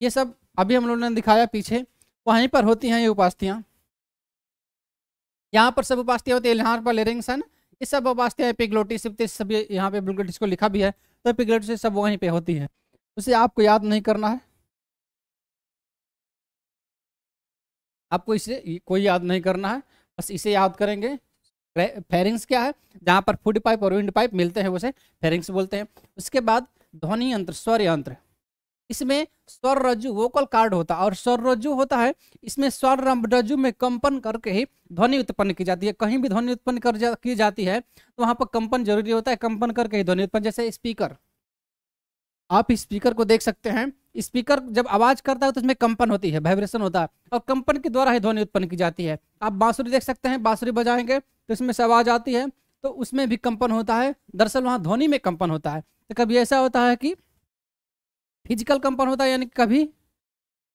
ये सब अभी हम लोगों ने दिखाया पीछे। वहीं पर होती हैं ये उपास्थियाँ। यहाँ पर सब उपास्थियाँ होती है, यहाँ पर लेरिंग्स है। ये सब उपास्थियाँ एपिग्लोटिस सब यहाँ पे एपिग्लोटिस को लिखा भी है। तो एपिग्लोटिस सब वहीं पर होती है। उसे आपको याद नहीं करना है। आपको इसे कोई याद नहीं करना है बस इसे याद करेंगे। फेरिंग्स क्या है? जहाँ पर फ़ूड पाइप और विंड पाइप मिलते हैं उसे फेरिंग्स बोलते हैं। उसके बाद ध्वनि यंत्र स्वर यंत्र। इसमें स्वर रज्जु वोकल कार्ड होता है और स्वर रज्जु होता है इसमें स्वर रज्जु में कंपन करके ही ध्वनि उत्पन्न की जाती है। कहीं भी ध्वनि उत्पन्न कर जा, की जाती है तो वहाँ पर कंपन ज़रूरी होता है कंपन करके ही ध्वनि उत्पन्न जैसे स्पीकर आप स्पीकर को देख सकते हैं। स्पीकर जब आवाज़ करता है तो उसमें कंपन होती है, वाइब्रेशन होता है और कंपन के द्वारा ही ध्वनि उत्पन्न की जाती है। आप बांसुरी देख सकते हैं, बांसुरी बजाएँगे तो इसमें से आवाज़ आती है तो उसमें भी कंपन होता है। दरअसल वहाँ ध्वनि में कंपन होता है। तो कभी ऐसा होता है कि फ़िज़िकल कंपन होता है, यानी कभी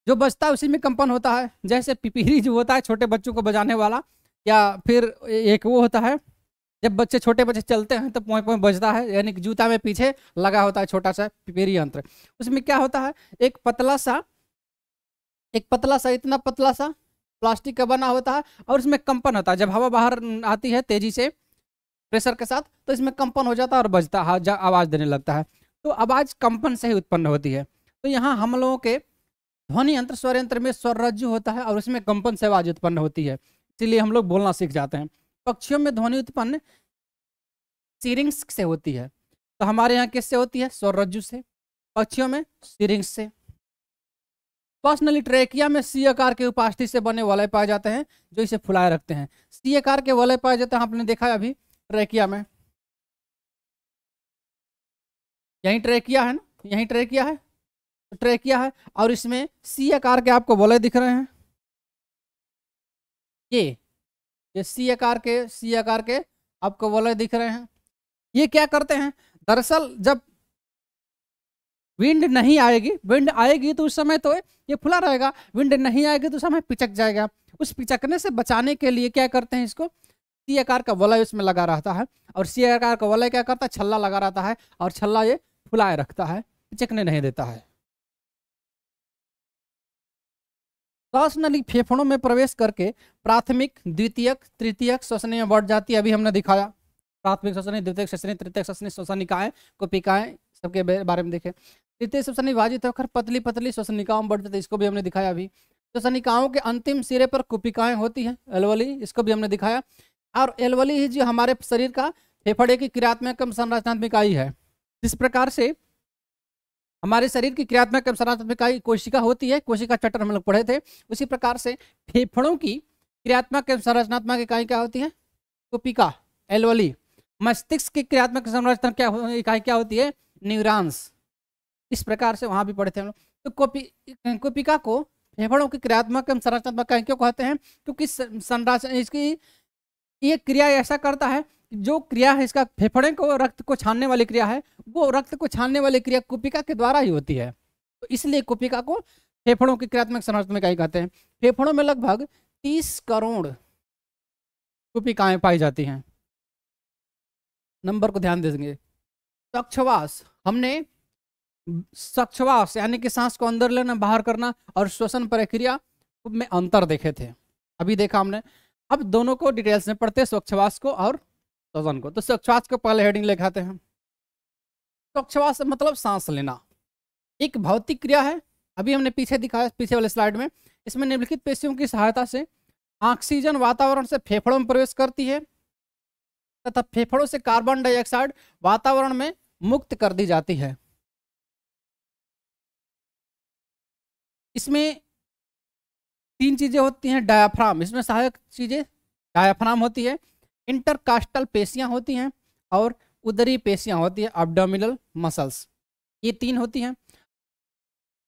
जो बजता है उसी में कंपन होता है। जैसे पिपीरी जो होता है छोटे बच्चों को बजाने वाला, या फिर एक वो होता है जब बच्चे छोटे बच्चे चलते हैं तो पोए पोए बजता है, यानी कि जूता में पीछे लगा होता है छोटा सा पिपेरी यंत्र। उसमें क्या होता है, एक पतला सा, एक पतला सा, इतना पतला सा प्लास्टिक का बना होता है और इसमें कंपन होता है। जब हवा बाहर आती है तेज़ी से प्रेशर के साथ तो इसमें कंपन हो जाता है और बजता है आवाज़ देने लगता है। तो आवाज़ कंपन से ही उत्पन्न होती है। तो यहाँ हम लोगों के ध्वनि यंत्र, स्वर यंत्र में स्वर रज्जु होता है और उसमें कंपन से आवाज़ उत्पन्न होती है। इसीलिए हम लोग बोलना सीख जाते हैं। पक्षियों में ध्वनि उत्पन्न सीरिंग्स से होती है। तो हमारे यहाँ किससे होती है? स्वर रज्जु से। पक्षियों में सीरिंग्स से। पर्सनली ट्रेकिया में सी आकार के उपास्थि से बने वलय पाए जाते हैं, जो इसे फुलाए रखते हैं। सी आकार के वलय पाए जाते हैं, आपने देखा है अभी ट्रेकिया में। यही ट्रेकिया है ना? यही ट्रेकिया है? तो ट्रेकिया है, और इसमें सी आकार के आपको वलय दिख रहे हैं। ये ये सी आकार के, सी आकार के आपको वलय दिख रहे हैं। ये क्या करते हैं? दरअसल जब विंड नहीं आएगी, विंड आएगी तो उस समय तो ये खुला रहेगा, विंड नहीं आएगी तो उस समय पिचक जाएगा। उस पिचकने से बचाने के लिए क्या करते हैं इसको? सी आकार का वलय उसमें लगा रहता है और सी आकार का वलय क्या करता है? छल्ला लगा रहता है और छल्ला ये फुलाए रखता है, पिचकने नहीं देता है। श्वास नली फेफड़ों में प्रवेश करके प्राथमिक, द्वितीयक, तृतीयक, श्वसनीय बढ़ जाती है अभी हमने दिखाया। प्राथमिक श्वसनी द्वितीय श्वसनी तृतीय श्वसनी, श्वसनिकाएँ, कोपिकाएँ, सबके बारे में देखे। तृतीय श्वसनी विभाजित होकर पतली पतली श्वसनिकाओं बढ़ जाती है, इसको भी हमने दिखाया अभी। श्वसनिकाओं के अंतिम सिरे पर कुपिकाएँ होती हैं, एलवली, इसको भी हमने दिखाया। और एलवली ही जो हमारे शरीर का फेफड़े की क्रियात्मक संरचनात्मक इकाई है, जिस प्रकार से हमारे शरीर की क्रियात्मक संरचनात्मक इकाई कोशिका होती है, कोशिका चटर हम लोग पढ़े थे। उसी प्रकार से फेफड़ों की क्रियात्मक संरचनात्मक इकाई क्या होती है? कुपिका एलवली। मस्तिष्क की क्रियात्मक संरचना क्या इकाई क्या होती है? न्यूरॉन्स। इस प्रकार से वहाँ भी पढ़े थे हम लोग। तो कोपी, कोपिका को फेफड़ों की क्रियात्मक एवं संरचनात्मक इकाई क्यों कहते हैं, क्योंकि संरचना, इसकी, ये क्रिया ऐसा करता है जो क्रिया है इसका फेफड़े को रक्त को छानने वाली क्रिया है, वो रक्त को छानने वाली क्रिया कुपिका के द्वारा ही होती है। तो इसलिए कुपिका को फेफड़ों की क्रियात्मक संरचना में कहते हैं। फेफड़ों में लगभग तीस करोड़ कुपिकाएँ पाई जाती हैं। नंबर को ध्यान देंगे। सक्षवास, हमने सक्षवास, यानी कि सांस को अंदर लेना, बाहर करना और श्वसन प्रक्रिया में अंतर देखे थे। अभी देखा हमने। अब दोनों को डिटेल्स में पढ़ते स्वच्छवास को और श्वसन को। तो स्वच्छवास को पहले हेडिंग लिखाते हैं स्वच्छवास मतलब सांस लेना। एक भौतिक क्रिया है। अभी हमने पीछे दिखाया, पीछे वाले स्लाइड में। इसमें निम्नलिखित पेशियों की सहायता से ऑक्सीजन वातावरण से फेफड़ों में प्रवेश करती है तथा फेफड़ों से कार्बन डाइऑक्साइड वातावरण में मुक्त कर दी जाती है। इसमें तीन चीज़ें होती हैं डायाफ्राम इसमें सहायक चीज़ें डायाफ्राम होती है। इंटरकास्टल पेशियाँ होती हैं और उदरी पेशियाँ होती है अब्डोमिनल मसल्स ये तीन होती हैं।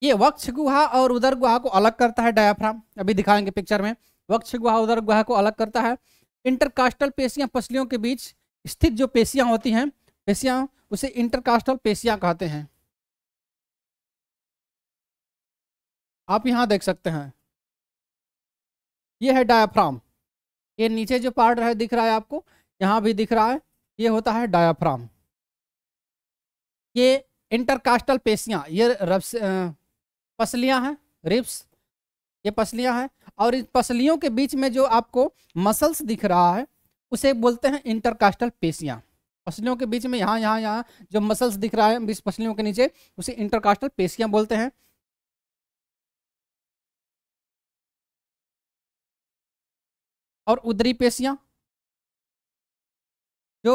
ये वक्ष गुहा और उदर गुहा को अलग करता है डायाफ्राम अभी दिखाएँगे पिक्चर में। वक्ष गुहा, उदर गुहा को अलग करता है। इंटरकास्टल पेशियाँ पसलियों के बीच स्थित जो पेशियाँ होती हैं, पेशियाँ उसे इंटरकास्टल पेशियाँ कहते हैं। आप यहाँ देख सकते हैं। यह है डायाफ्राम ये नीचे जो पार्ट है दिख रहा है आपको, यहाँ भी दिख रहा है, ये होता है डायाफ्राम ये इंटरकास्टल पेशियाँ, ये रब्स पसलियाँ हैं रिप्स ये पसलियाँ हैं, और इन पसलियों के बीच में जो आपको मसल्स दिख रहा है, उसे बोलते हैं इंटरकास्टल पेशियाँ। पसलियों के बीच में यहाँ यहाँ यहाँ जो मसल्स दिख रहा है, इस पसलियों के नीचे, उसे इंटरकास्टल पेशियाँ बोलते हैं। और उदरी पेशियाँ। जो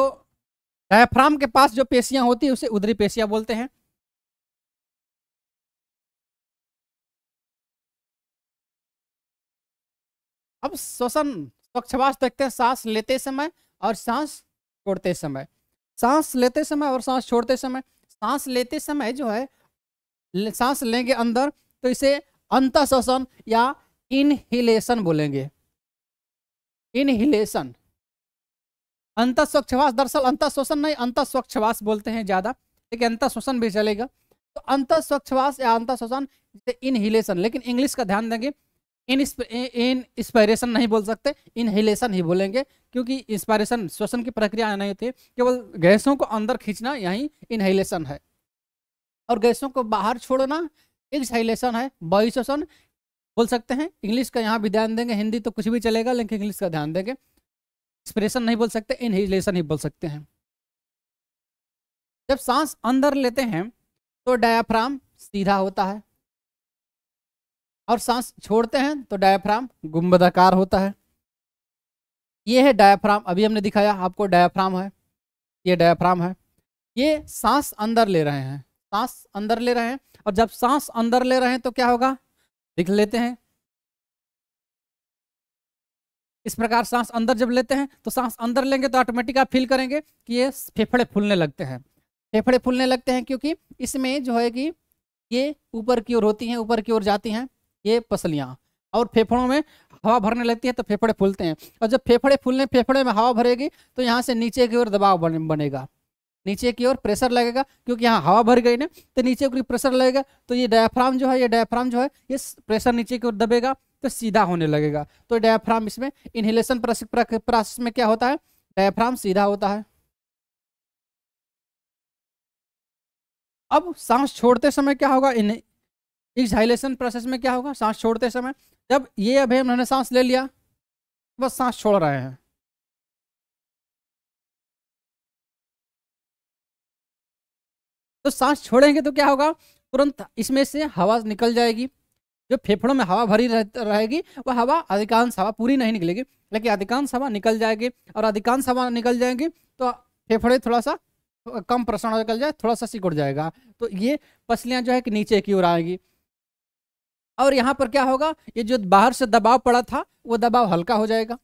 डायफ्राम के पास जो पेशियाँ होती है, उसे उदरी पेशियाँ बोलते हैं। अब श्वसन, स्वच्छवास देखते हैं, सांस लेते समय और सांस छोड़ते समय। सांस लेते समय और सांस छोड़ते समय। सांस लेते समय जो है सांस लेंगे अंदर तो इसे अंत श्वसन या इनहिलेशन बोलेंगे। इनहिलेशन अंत स्वच्छवास दरअसल अंत श्वसन नहीं अंत स्वच्छवास बोलते हैं ज़्यादा। लेकिन अंत श्वसन भी चलेगा। तो अंत स्वच्छवास या अंत श्वसन इनहिलेशन लेकिन इंग्लिश का ध्यान देंगे। इन इंस्पायरेशन नहीं बोल सकते इनहिलेशन ही बोलेंगे, क्योंकि इंस्पायरेशन श्वसन की प्रक्रिया नहीं होती केवल गैसों को अंदर खींचना, यही इनहिलेशन है। और गैसों को बाहर छोड़ना एक्सहाइलेशन है। वायु बोल सकते हैं, इंग्लिश का यहाँ भी ध्यान देंगे, हिंदी तो कुछ भी चलेगा, लेकिन इंग्लिश का ध्यान देंगे। एक्सप्रेशन नहीं बोल सकते इनहिलेशन ही बोल सकते हैं। जब सांस अंदर लेते हैं तो डायाफ्राम सीधा होता है। और सांस छोड़ते हैं तो डायाफ्राम गुंबदाकार होता है। ये है डायाफ्राम अभी हमने दिखाया, आपको डायाफ्राम है, ये डायाफ्राम है। ये सांस अंदर ले रहे हैं, सांस अंदर ले रहे हैं, और जब सांस अंदर ले रहे हैं तो क्या होगा? लिख लेते हैं। इस प्रकार सांस अंदर जब लेते हैं तो सांस अंदर लेंगे तो ऑटोमेटिक आप फील करेंगे कि ये फेफड़े फूलने लगते हैं। फेफड़े फूलने लगते हैं क्योंकि इसमें जो है कि ये ऊपर की ओर होती हैं ऊपर की ओर जाती हैं ये पसलियाँ। और फेफड़ों में हवा भरने लगती है तो फेफड़े फूलते हैं। और जब फेफड़े फूलने फेफड़े में हवा भरेगी तो यहाँ से नीचे की ओर दबाव बने, बनेगा। नीचे की ओर प्रेशर लगेगा, क्योंकि यहाँ हवा भर गई ना तो नीचे की प्रेशर लगेगा तो ये डायफ्राम जो है, ये डायफ्राम जो है, ये प्रेशर नीचे की ओर दबेगा तो सीधा होने लगेगा। तो डायफ्राम इसमें इनहेलेशन प्रोसेस में क्या होता है? डायफ्राम सीधा होता है। अब सांस छोड़ते समय क्या होगा? इन एक्सहाइलेशन प्रोसेस में क्या होगा? सांस छोड़ते समय, जब ये अभी हमने सांस ले लिया, बस सांस छोड़ रहे हैं। तो सांस छोड़ेंगे तो क्या होगा? तुरंत इसमें से हवा निकल जाएगी। जो फेफड़ों में हवा भरी रहेगी, वह हवा अधिकांश हवा पूरी नहीं निकलेगी, लेकिन अधिकांश हवा निकल जाएगी और अधिकांश हवा निकल जाएगी तो फेफड़े थोड़ा सा कम प्रसारण निकल जाए, थोड़ा सा सिकुड़ जाएगा। तो ये पसलियाँ जो है कि नीचे की ओर आएगी। और यहाँ पर क्या होगा? ये जो बाहर से दबाव पड़ा था, वो दबाव हल्का हो जाएगा।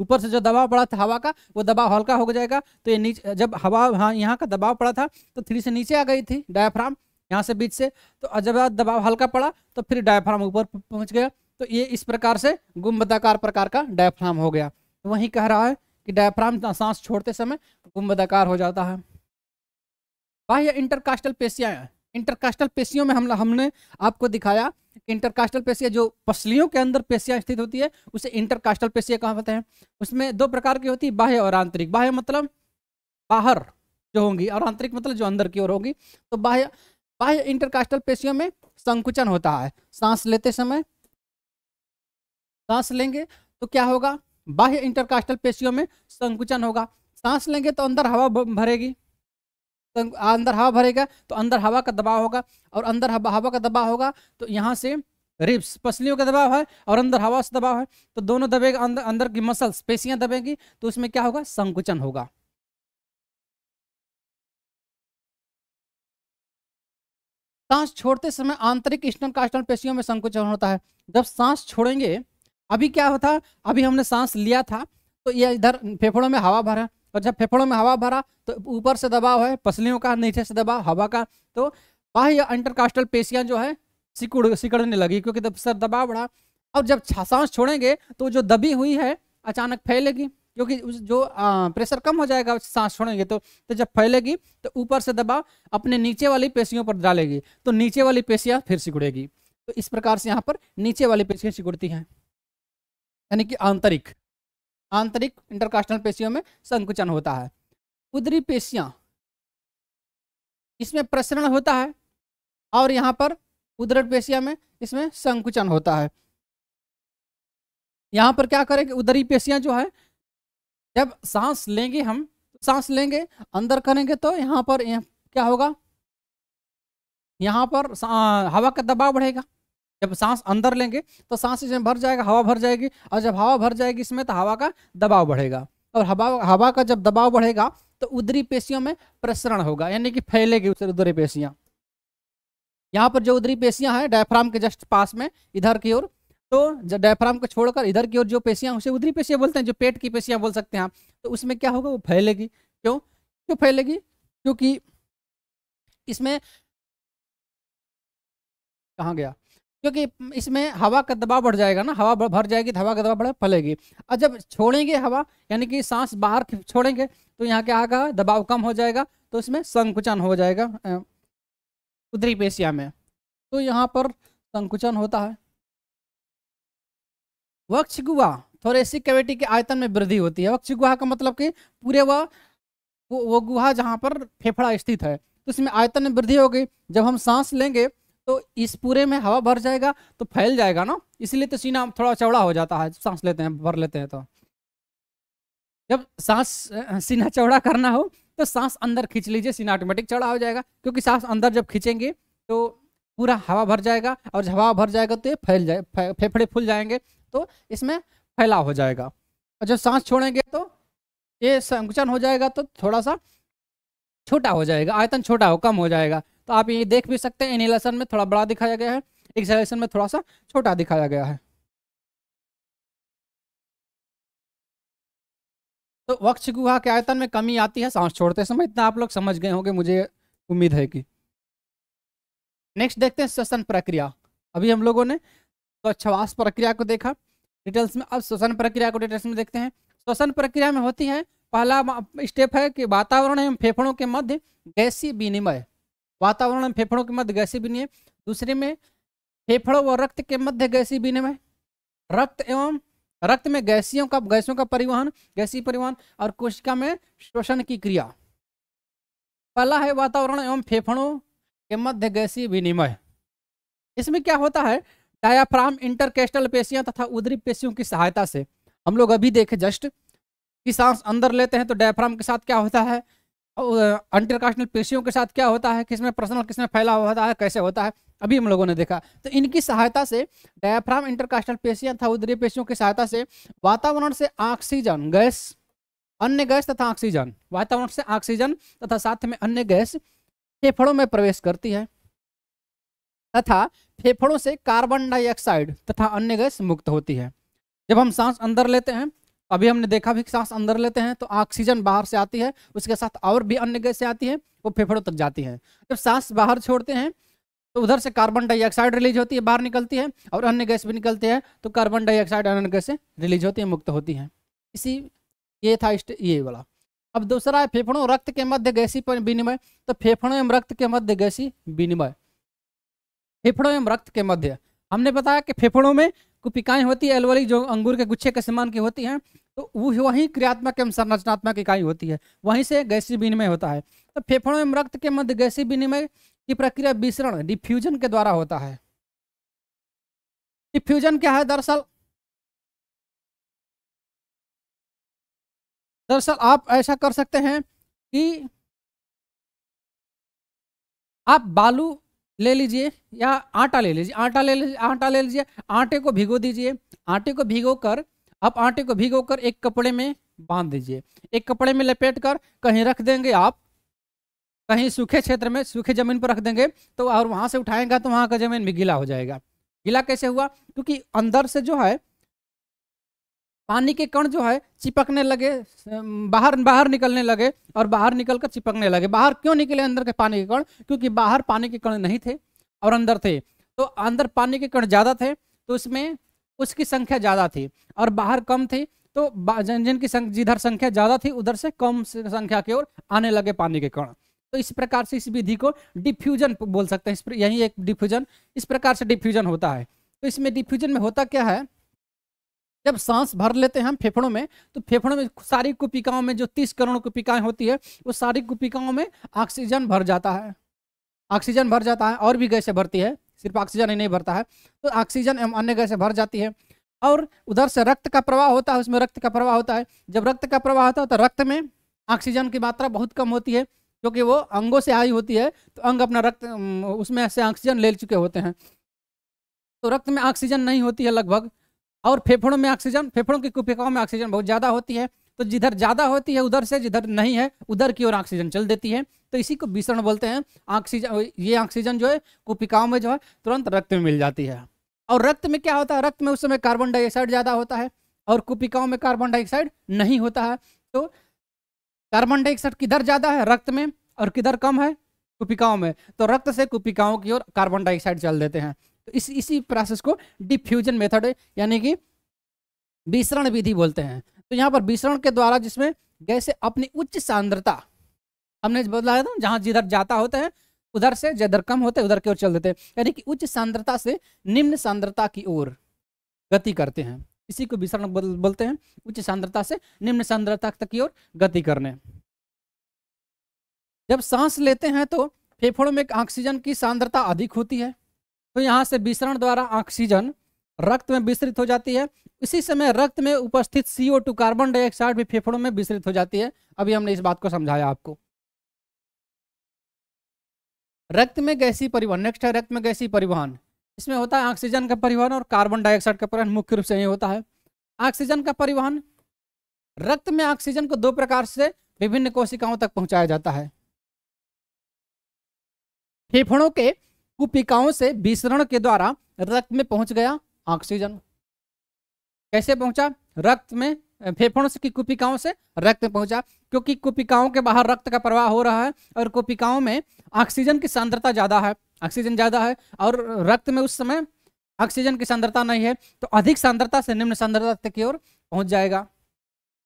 ऊपर से जो दबाव पड़ा था हवा का, वो दबाव हल्का हो जाएगा। तो ये नीचे, जब हवा हाँ यहाँ का दबाव पड़ा था तो थ्री से नीचे आ गई थी डायफ्राम, यहाँ से बीच से। तो जब दबाव हल्का पड़ा तो फिर डायफ्राम ऊपर पहुँच गया। तो ये इस प्रकार से गुम्बदाकार प्रकार का डायफ्राम हो गया। तो वही कह रहा है कि डायफ्राम सांस छोड़ते समय गुम्बदाकार हो जाता है। बाह्य इंटरकास्टल पेशियाँ इंटरकास्टल पेशियों में हम हमने आपको दिखाया इंटरकास्टल पेशियाँ जो पसलियों के अंदर पेशियाँ स्थित होती है, उसे इंटरकास्टल पेशियाँ कहा होते हैं। उसमें दो प्रकार की होती है, बाह्य और आंतरिक। बाह्य मतलब बाहर जो होंगी और आंतरिक मतलब जो अंदर की ओर होगी। तो बाह्य बाह्य इंटरकास्टल पेशियों में संकुचन होता है। सांस लेते समय सांस लेंगे तो क्या होगा? बाह्य इंटरकास्टल पेशियों में संकुचन होगा। सांस लेंगे तो अंदर हवा भरेगी। तो अंदर हवा भरेगा तो अंदर हवा का दबाव होगा, और अंदर हवा का दबाव होगा तो यहाँ से रिब्स, पसलियों का दबाव है, और अंदर हवा से दबाव है तो दोनों दबेगा, अंदर अंदर की मसल्स, पेशियाँ दबेगी तो उसमें क्या होगा? संकुचन होगा। सांस छोड़ते समय आंतरिक स्टनकास्टल पेशियों में संकुचन होता है। जब सांस छोड़ेंगे, अभी क्या होता अभी हमने सांस लिया था तो ये इधर फेफड़ों में हवा भरा और जब फेफड़ों में हवा भरा तो ऊपर से दबाव है पसलियों का नीचे से दबाव हवा का तो बाह्य अंटरकास्टल पेशियाँ जो है सिकुड़ सिकड़ने लगी क्योंकि जब सर दबाव बढ़ा अब जब सांस छोड़ेंगे तो जो दबी हुई है अचानक फैलेगी क्योंकि जो आ, प्रेशर कम हो जाएगा सांस छोड़ेंगे तो तो जब फैलेगी तो ऊपर से दबाव अपने नीचे वाली पेशियों पर डालेगी तो नीचे वाली पेशियाँ फिर सिकुड़ेगी। तो इस प्रकार से यहाँ पर नीचे वाली पेशियाँ सिकुड़ती हैं यानी कि आंतरिक। आंतरिक इंटरकास्टल पेशियों में संकुचन होता है। उदरी पेशियाँ, इसमें प्रसरण होता है और यहाँ पर उदर पेशिया में इसमें संकुचन होता है। यहाँ पर क्या करेंगे उदरी पेशियाँ जो है, जब सांस लेंगे हम, सांस लेंगे, अंदर करेंगे तो यहाँ पर क्या होगा? यहाँ पर हवा का दबाव बढ़ेगा। जब सांस अंदर लेंगे तो सांस इसमें भर जाएगा, हवा भर जाएगी, और जब हवा भर जाएगी इसमें तो हवा का दबाव बढ़ेगा। और हवा हवा का जब दबाव बढ़ेगा तो उदरी पेशियों में प्रसरण होगा, यानी कि फैलेगी उदरी पेशियाँ। यहाँ पर जो उदरी पेशियाँ हैं, डायफ्राम के जस्ट पास में, इधर की ओर तो जब डायफ्राम को छोड़कर इधर की ओर जो पेशियाँ, उसे उदरी पेशियाँ बोलते हैं, जो पेट की पेशियाँ बोल सकते हैं तो उसमें क्या होगा, वो फैलेगी। क्यों? क्यों फैलेगी? क्योंकि इसमें कहाँ गया? क्योंकि इसमें हवा का दबाव बढ़ जाएगा ना हवा भर जाएगी तो हवा का दबाव बढ़े फैलेगी। और जब छोड़ेंगे हवा यानी कि सांस बाहर छोड़ेंगे तो यहाँ क्या आएगा? दबाव कम हो जाएगा तो इसमें संकुचन हो जाएगा उदरी पेशिया में। तो यहाँ पर संकुचन होता है। वक्ष गुहा थोरेसिक कैविटी के आयतन में वृद्धि होती है। वक्ष गुहा का मतलब कि पूरे वह वो, वो गुहा जहाँ पर फेफड़ा स्थित है। तो इसमें आयतन में वृद्धि होगी। जब हम सांस लेंगे तो इस पूरे में हवा भर जाएगा तो फैल जाएगा ना? इसलिए तो सीना थोड़ा चौड़ा हो जाता है, सांस लेते हैं, भर लेते हैं तो। जब सांस सीना चौड़ा करना हो तो सांस अंदर खींच लीजिए, सीना ऑटोमेटिक चौड़ा हो जाएगा। क्योंकि सांस अंदर जब खींचेंगे तो पूरा हवा भर जाएगा, और जब हवा भर जाएगा तो ये फैल जाए फेफड़े फूल जाएँगे तो इसमें फैलाव हो जाएगा। और जब सांस छोड़ेंगे तो ये संकुचन हो जाएगा तो थोड़ा सा छोटा हो जाएगा, आयतन छोटा हो, कम हो जाएगा। तो आप ये देख भी सकते हैं इनहेलेशन में थोड़ा बड़ा दिखाया गया है एक्सहेलेशन में थोड़ा सा छोटा दिखाया गया है। तो वक्ष गुहा के आयतन में कमी आती है, सांस छोड़ते समय, इतना आप लोग समझ गए होंगे, मुझे उम्मीद है कि। नेक्स्ट देखते हैं श्वसन प्रक्रिया। अभी हम लोगों ने स्वच्छवास प्रक्रिया को देखा। डिटेल्स में, अब श्वसन प्रक्रिया को डिटेल्स में देखते हैं। श्वसन प्रक्रिया में होती है, पहला स्टेप है कि वातावरण एवं फेफड़ों के मध्य गैसीय विनिमय। वातावरण एवं फेफड़ों के मध्य गैसीय विनिमय। दूसरे में फेफड़ों व रक्त के मध्य गैसीय विनिमय। रक्त एवं रक्त में गैसियों का, गैसों का परिवहन, गैसीय परिवहन और कोशिका में श्वसन की क्रिया। पहला है वातावरण एवं फेफड़ों के मध्य गैसीय विनिमय। इसमें क्या होता है? डायाफ्राम इंटरकेस्टल पेशियाँ तथा उदरी पेशियों की सहायता से। हम लोग अभी देखे जस्ट कि सांस अंदर लेते हैं तो डायफ्राम के साथ क्या होता है? अंटरकास्टल पेशियों के साथ क्या होता है? किसमें पर्सनल किसमें फैला होता है? कैसे होता है? अभी हम लोगों ने देखा। तो इनकी सहायता से डायफ्राम इंटरकास्टल पेशियाँ तथा उदरी पेशियों की सहायता से वातावरण से ऑक्सीजन गैस अन्य गैस तथा ऑक्सीजन वातावरण से ऑक्सीजन तथा साथ में अन्य गैस फेफड़ों में प्रवेश करती है तथा फेफड़ों से कार्बन डाइऑक्साइड तथा अन्य गैस मुक्त होती है। जब हम सांस अंदर लेते हैं अभी हमने देखा भी सांस अंदर लेते हैं तो ऑक्सीजन बाहर से आती है, उसके साथ और भी अन्य गैसें आती हैं, वो फेफड़ों तक जाती हैं। जब सांस बाहर छोड़ते हैं तो उधर से कार्बन डाइऑक्साइड रिलीज़ होती है, बाहर निकलती है और अन्य गैस भी निकलती है तो कार्बन डाइऑक्साइड अन्य गैसें रिलीज़ होती हैं, मुक्त होती हैं। इसी, ये था ये वाला। अब दूसरा है फेफड़ों, रक्त के मध्य गैसी विनिमय तो फेफड़ों एवं रक्त के मध्य गैसी विनिमय। फेफड़ों एवं रक्त के मध्य, हमने बताया कि फेफड़ों में कुपिकाएँ होती है एलवली जो अंगूर के गुच्छे के समान की होती हैं तो वही क्रियात्मक एवं संरचनात्मक इकाई होती है। वहीं से गैसीय विनिमय होता है। तो फेफड़ों एवं रक्त के मध्य गैसीय विनिमय की प्रक्रिया विसरण डिफ्यूजन के द्वारा होता है। डिफ्यूजन क्या है? दरअसल दरअसल आप ऐसा कर सकते हैं कि आप बालू ले लीजिए या आटा ले लीजिए, आटा ले लीजिए, आटा ले लीजिए, आटे को भिगो दीजिए, आटे को भिगो कर आप आटे को भिगो कर एक कपड़े में बाँध दीजिए। एक कपड़े में लपेट कर कहीं रख देंगे आप, कहीं सूखे क्षेत्र में, सूखे ज़मीन पर रख देंगे तो और वहाँ से उठाएँगे तो वहाँ का ज़मीन भी गीला हो जाएगा। गीला कैसे हुआ? क्योंकि अंदर से जो है, पानी के कण जो है, चिपकने लगे, बाहर बाहर निकलने लगे और बाहर निकलकर चिपकने लगे। बाहर क्यों निकले अंदर के पानी के कण? क्योंकि बाहर पानी के कण नहीं थे और अंदर थे। तो अंदर पानी के कण ज़्यादा थे तो उसमें उसकी संख्या ज़्यादा थी और बाहर कम थी तो जिनकी जिधर संख्या ज़्यादा थी, उधर से कम संख्या की ओर आने लगे पानी के कण तो इस प्रकार से इस विधि को डिफ्यूजन बोल सकते हैं। यही एक डिफ्यूजन इस प्रकार से डिफ्यूजन होता है। तो इसमें डिफ्यूजन में होता क्या है? जब सांस भर लेते हैं हम फेफड़ों में तो फेफड़ों में सारी कुपिकाओं में जो तीस करोड़ कुपिकाएँ होती है, वो सारी कुपिकाओं में ऑक्सीजन भर जाता है। ऑक्सीजन भर जाता है और भी गैसें भरती है। सिर्फ़ ऑक्सीजन ही नहीं भरता है। तो ऑक्सीजन एवं अन्य गैसें भर जाती है और उधर से रक्त का प्रवाह होता है, उसमें रक्त का प्रवाह होता है। जब रक्त का प्रवाह होता है तो रक्त में ऑक्सीजन की मात्रा बहुत कम होती है क्योंकि वो अंगों से आई होती है तो अंग अपना रक्त उसमें से ऑक्सीजन ले चुके होते हैं। तो रक्त में ऑक्सीजन नहीं होती है लगभग, और फेफड़ों में ऑक्सीजन फेफड़ों की कुपिकाओं में ऑक्सीजन बहुत ज़्यादा होती है। तो जिधर ज़्यादा होती है उधर से, जिधर नहीं है, उधर की ओर ऑक्सीजन चल देती है। तो इसी को विषण बोलते हैं। ऑक्सीजन, ये ऑक्सीजन जो है कुपिकाओं में जो है, तुरंत रक्त में मिल जाती है। और रक्त में क्या होता है? रक्त में उस समय कार्बन डाइऑक्साइड ज़्यादा होता है और कुपिकाओं में कार्बन डाइऑक्साइड नहीं होता है। तो कार्बन डाइऑक्साइड किधर ज़्यादा है? रक्त में और किधर कम है? कुपिकाओं में। तो रक्त से कुपिकाओं की ओर कार्बन डाइऑक्साइड चल देते हैं। तो इस, इसी प्रोसेस को डिफ्यूजन मेथड यानी कि विसरण विधि बोलते हैं। तो यहाँ पर विसरण के द्वारा जिसमें गैसे अपनी उच्च सांद्रता हमने बताया था जहाँ जिधर जाता होता है, उधर से, जिधर कम होते उधर की ओर चल देते हैं। यानी कि उच्च सांद्रता से निम्न सांद्रता की ओर गति करते हैं। इसी को विसरण बोलते हैं, उच्च सांद्रता से निम्न सांद्रता तक की ओर गति करने। जब सांस लेते हैं तो फेफड़ों में ऑक्सीजन की सांद्रता अधिक होती है। तो यहाँ से विसरण द्वारा ऑक्सीजन रक्त में विस्तृत हो जाती है। इसी समय रक्त में उपस्थित सीओ कार्बन डाइऑक्साइड भी फेफड़ों में विस्तृत हो जाती है। अभी हमने इस बात को समझाया आपको। रक्त में गैसी परिवहन नेक्स्ट है रक्त में गैसी परिवहन। इसमें होता है ऑक्सीजन का परिवहन और कार्बन डाइऑक्साइड का परिवहन, मुख्य रूप से यही होता है। ऑक्सीजन का परिवहन, रक्त में ऑक्सीजन को दो प्रकार से विभिन्न कोशिकाओं तक पहुँचाया जाता है। फेफड़ों के कुपिकाओं से विसरण के द्वारा रक्त में पहुँच गया ऑक्सीजन कैसे पहुँचा? रक्त में फेफड़ों से की कुपिकाओं से रक्त में पहुँचा, क्योंकि कुपिकाओं के बाहर रक्त का प्रवाह हो रहा है और कुपिकाओं में ऑक्सीजन की सांद्रता ज़्यादा है, ऑक्सीजन ज़्यादा है और रक्त में उस समय ऑक्सीजन की सांद्रता नहीं है तो अधिक सांद्रता से निम्न सांद्रता तक की ओर पहुँच जाएगा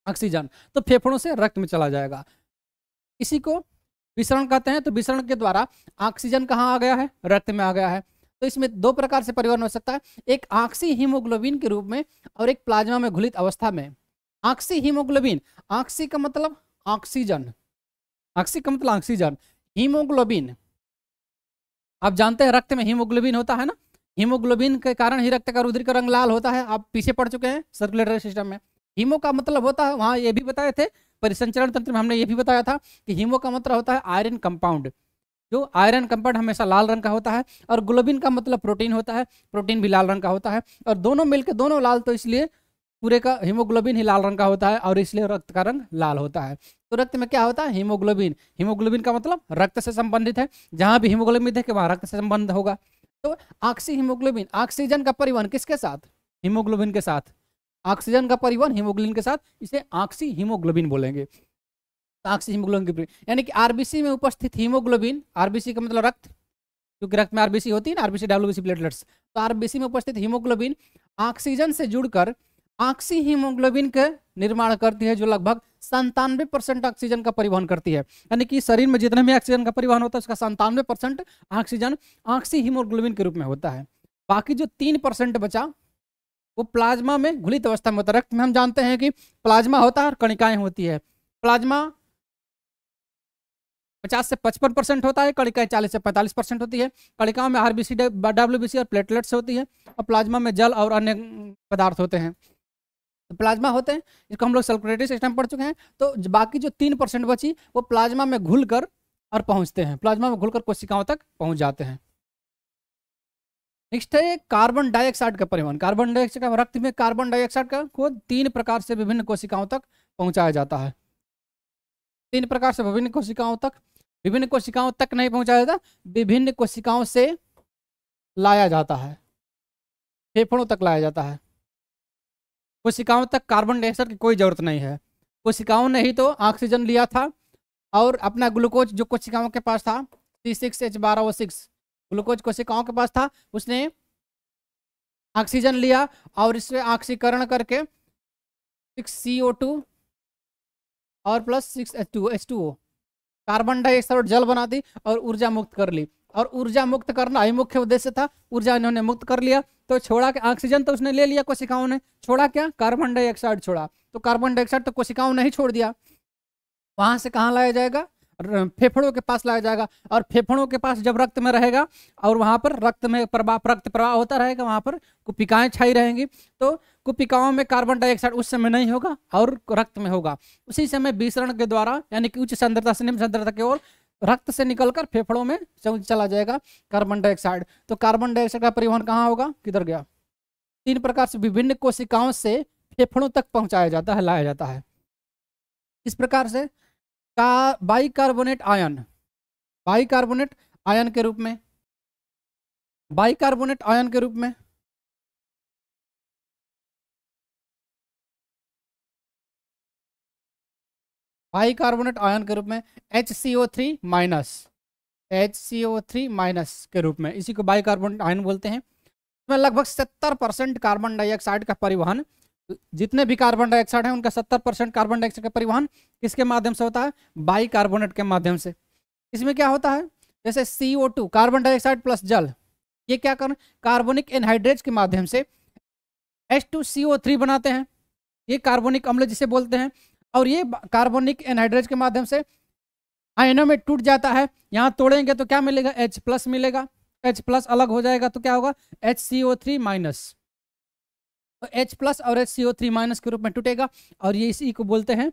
ऑक्सीजन तो फेफड़ों से रक्त में चला जाएगा। इसी को विसरण कहते हैं तो विसरण के द्वारा ऑक्सीजन कहाँ आ गया है? रक्त में आ गया है। तो इसमें दो प्रकार से परिवर्तन हो सकता है, एक ऑक्सी हीमोग्लोबिन के रूप में और एक प्लाज्मा में घुलित अवस्था में। Oxy haemoglobin. ऑक्सी का मतलब ऑक्सीजन। ऑक्सी का मतलब ऑक्सीजन। हीमोग्लोबिन। आप जानते हैं रक्त में हीमोग्लोबिन होता है ना? हीमोग्लोबिन के कारण ही रक्त का रुधिर का रंग लाल होता है। आप पीछे पड़ चुके हैं सर्कुलेटरी सिस्टम में। हीमो का मतलब होता है, वहाँ ये भी बताए थे, परिसंचरण तंत्र में हमने ये भी बताया था कि हीमो का मतलब होता है आयरन कंपाउंड जो आयरन कंपाउंड हमेशा लाल रंग का होता है और ग्लोबिन का मतलब प्रोटीन होता है। प्रोटीन भी लाल रंग का होता है। और दोनों मिलकर दोनों लाल तो इसलिए पूरे का हीमोग्लोबिन ही लाल रंग का होता है और इसलिए रक्त का रंग लाल होता है। तो रक्त में क्या होता है? हीमोग्लोबिन। हीमोग्लोबिन का मतलब रक्त से संबंधित है। जहाँ भी हीमोग्लोबिन देखे, वहाँ रक्त से संबंध होगा। तो ऑक्सी हीमोग्लोबिन ऑक्सीजन का परिवहन किसके साथ? हीमोग्लोबिन के साथ। ऑक्सीजन का परिवहन हीमोग्लोबिन के साथ, इसे ऑक्सी हीमोग्लोबिन बोलेंगे ऑक्सी हीमोग्लोबिन यानी कि आरबीसी में उपस्थित हीमोग्लोबिन आरबीसी का मतलब रक्त, क्योंकि रक्त में आरबीसी होती है ना आरबीसी डब्ल्यूबीसी प्लेटलेट्स तो आरबीसी में उपस्थित हीमोग्लोबिन ऑक्सीजन से जुड़कर ऑक्सी हीमोग्लोबिन के निर्माण करती है, जो लगभग संतानवे परसेंट ऑक्सीजन का परिवहन करती है। यानी कि शरीर में जितने भी ऑक्सीजन का परिवहन होता है, उसका संतानवे परसेंट ऑक्सीजन ऑक्सी हीमोग्लोबिन के रूप में होता है। बाकी जो तीन परसेंट बचा, वो प्लाज्मा में घुलित अवस्था में होता है। रक्त में हम जानते हैं कि प्लाज्मा होता है और कणिकाएँ होती है। प्लाज्मा पचास से पचपन परसेंट होता है, कणिकाएँ चालीस से पैंतालीस परसेंट होती है। कणिकाओं में आरबीसी डब्ल्यूबीसी और प्लेटलेट्स होती है। और प्लाज्मा में जल और अन्य पदार्थ होते हैं। तो प्लाज्मा होते हैं, इसको हम लोग सर्कुलेटरी सिस्टम पढ़ चुके हैं तो बाकी जो तीन परसेंट बची, वो प्लाज्मा में घुल कर और पहुँचते हैं। प्लाज्मा में घुलकर कोशिकाओं तक पहुँच जाते हैं। नेक्स्ट है कार्बन डाइऑक्साइड का परिवहन। कार्बन डाइऑक्साइड का, रक्त में कार्बन डाइऑक्साइड का को तीन प्रकार से विभिन्न कोशिकाओं तक पहुँचाया जाता है। तीन प्रकार से विभिन्न कोशिकाओं तक, विभिन्न कोशिकाओं तक नहीं पहुँचाया जाता, विभिन्न कोशिकाओं से लाया जाता है। फेफड़ों तक लाया जाता है। कोशिकाओं तक कार्बन डाइऑक्साइड की कोई ज़रूरत नहीं है। कोशिकाओं ने ही तो ऑक्सीजन लिया था और अपना ग्लूकोज जो कोशिकाओं के पास था सी सिक्स एच बारह ओ सिक्स ग्लूकोज कोशिकाओं के पास था, उसने ऑक्सीजन लिया और इससे ऑक्सीकरण करके सिक्स सी ओ टू और plus six H two H two O carbon dioxide जल बना दी और ऊर्जा मुक्त कर ली। और ऊर्जा मुक्त करना ही मुख्य उद्देश्य था। ऊर्जा इन्होंने मुक्त कर लिया। तो छोड़ा के ऑक्सीजन तो उसने ले लिया कोशिकाओं ने। छोड़ा क्या? कार्बन डाइऑक्साइड छोड़ा। तो कार्बन डाइऑक्साइड तो कोशिकाओं ने ही छोड़ दिया। वहाँ से कहाँ लाया जाएगा? फेफड़ों के पास लाया जाएगा। और फेफड़ों के पास जब रक्त में रहेगा और वहाँ पर रक्त में प्रवाह, रक्त प्रवाह होता रहेगा, वहाँ पर कुपिकाएँ छाई रहेंगी। तो कुपिकाओं में कार्बन डाइऑक्साइड उस समय नहीं होगा और रक्त में होगा। उसी समय विसरण के द्वारा, यानी कि उच्च सांद्रता से निम्न सांद्रता की ओर रक्त से निकलकर फेफड़ों में चल- जाएगा कार्बन डाइऑक्साइड। तो कार्बन डाइऑक्साइड का परिवहन कहाँ होगा? किधर गया? तीन प्रकार से विभिन्न कोशिकाओं से फेफड़ों तक पहुँचाया जाता है, लाया जाता है। इस प्रकार से का बाइकार्बोनेट आयन बाइकार्बोनेट आयन के रूप में, बाइकार्बोनेट आयन के रूप में बाइकार्बोनेट आयन के रूप में H C O three minus H C O three minus के रूप में। इसी को बाइकार्बोनेट आयन बोलते हैं। इसमें लगभग सत्तर परसेंट कार्बन डाइऑक्साइड का परिवहन, जितने भी कार्बन डाइऑक्साइड हैं, उनका सत्तर परसेंट कार्बन डाइऑक्साइड का परिवहन किसके माध्यम से होता है? बाई कार्बोनेट के माध्यम से। इसमें क्या होता है? जैसे C O two carbon dioxide plus जल। ये क्या कर कार्बोनिक एनहाइड्रेट्स के माध्यम से H two C O three बनाते हैं। ये कार्बोनिक अम्ल जिसे बोलते हैं और ये कार्बोनिक एनहाइड्रेट्स के माध्यम से आयनों में टूट जाता है। यहाँ तोड़ेंगे तो क्या मिलेगा? एच प्लस मिलेगा। एच प्लस अलग हो जाएगा तो क्या होगा? H C O three minus H plus और H C O three minus के रूप में टूटेगा और ये इसी को बोलते हैं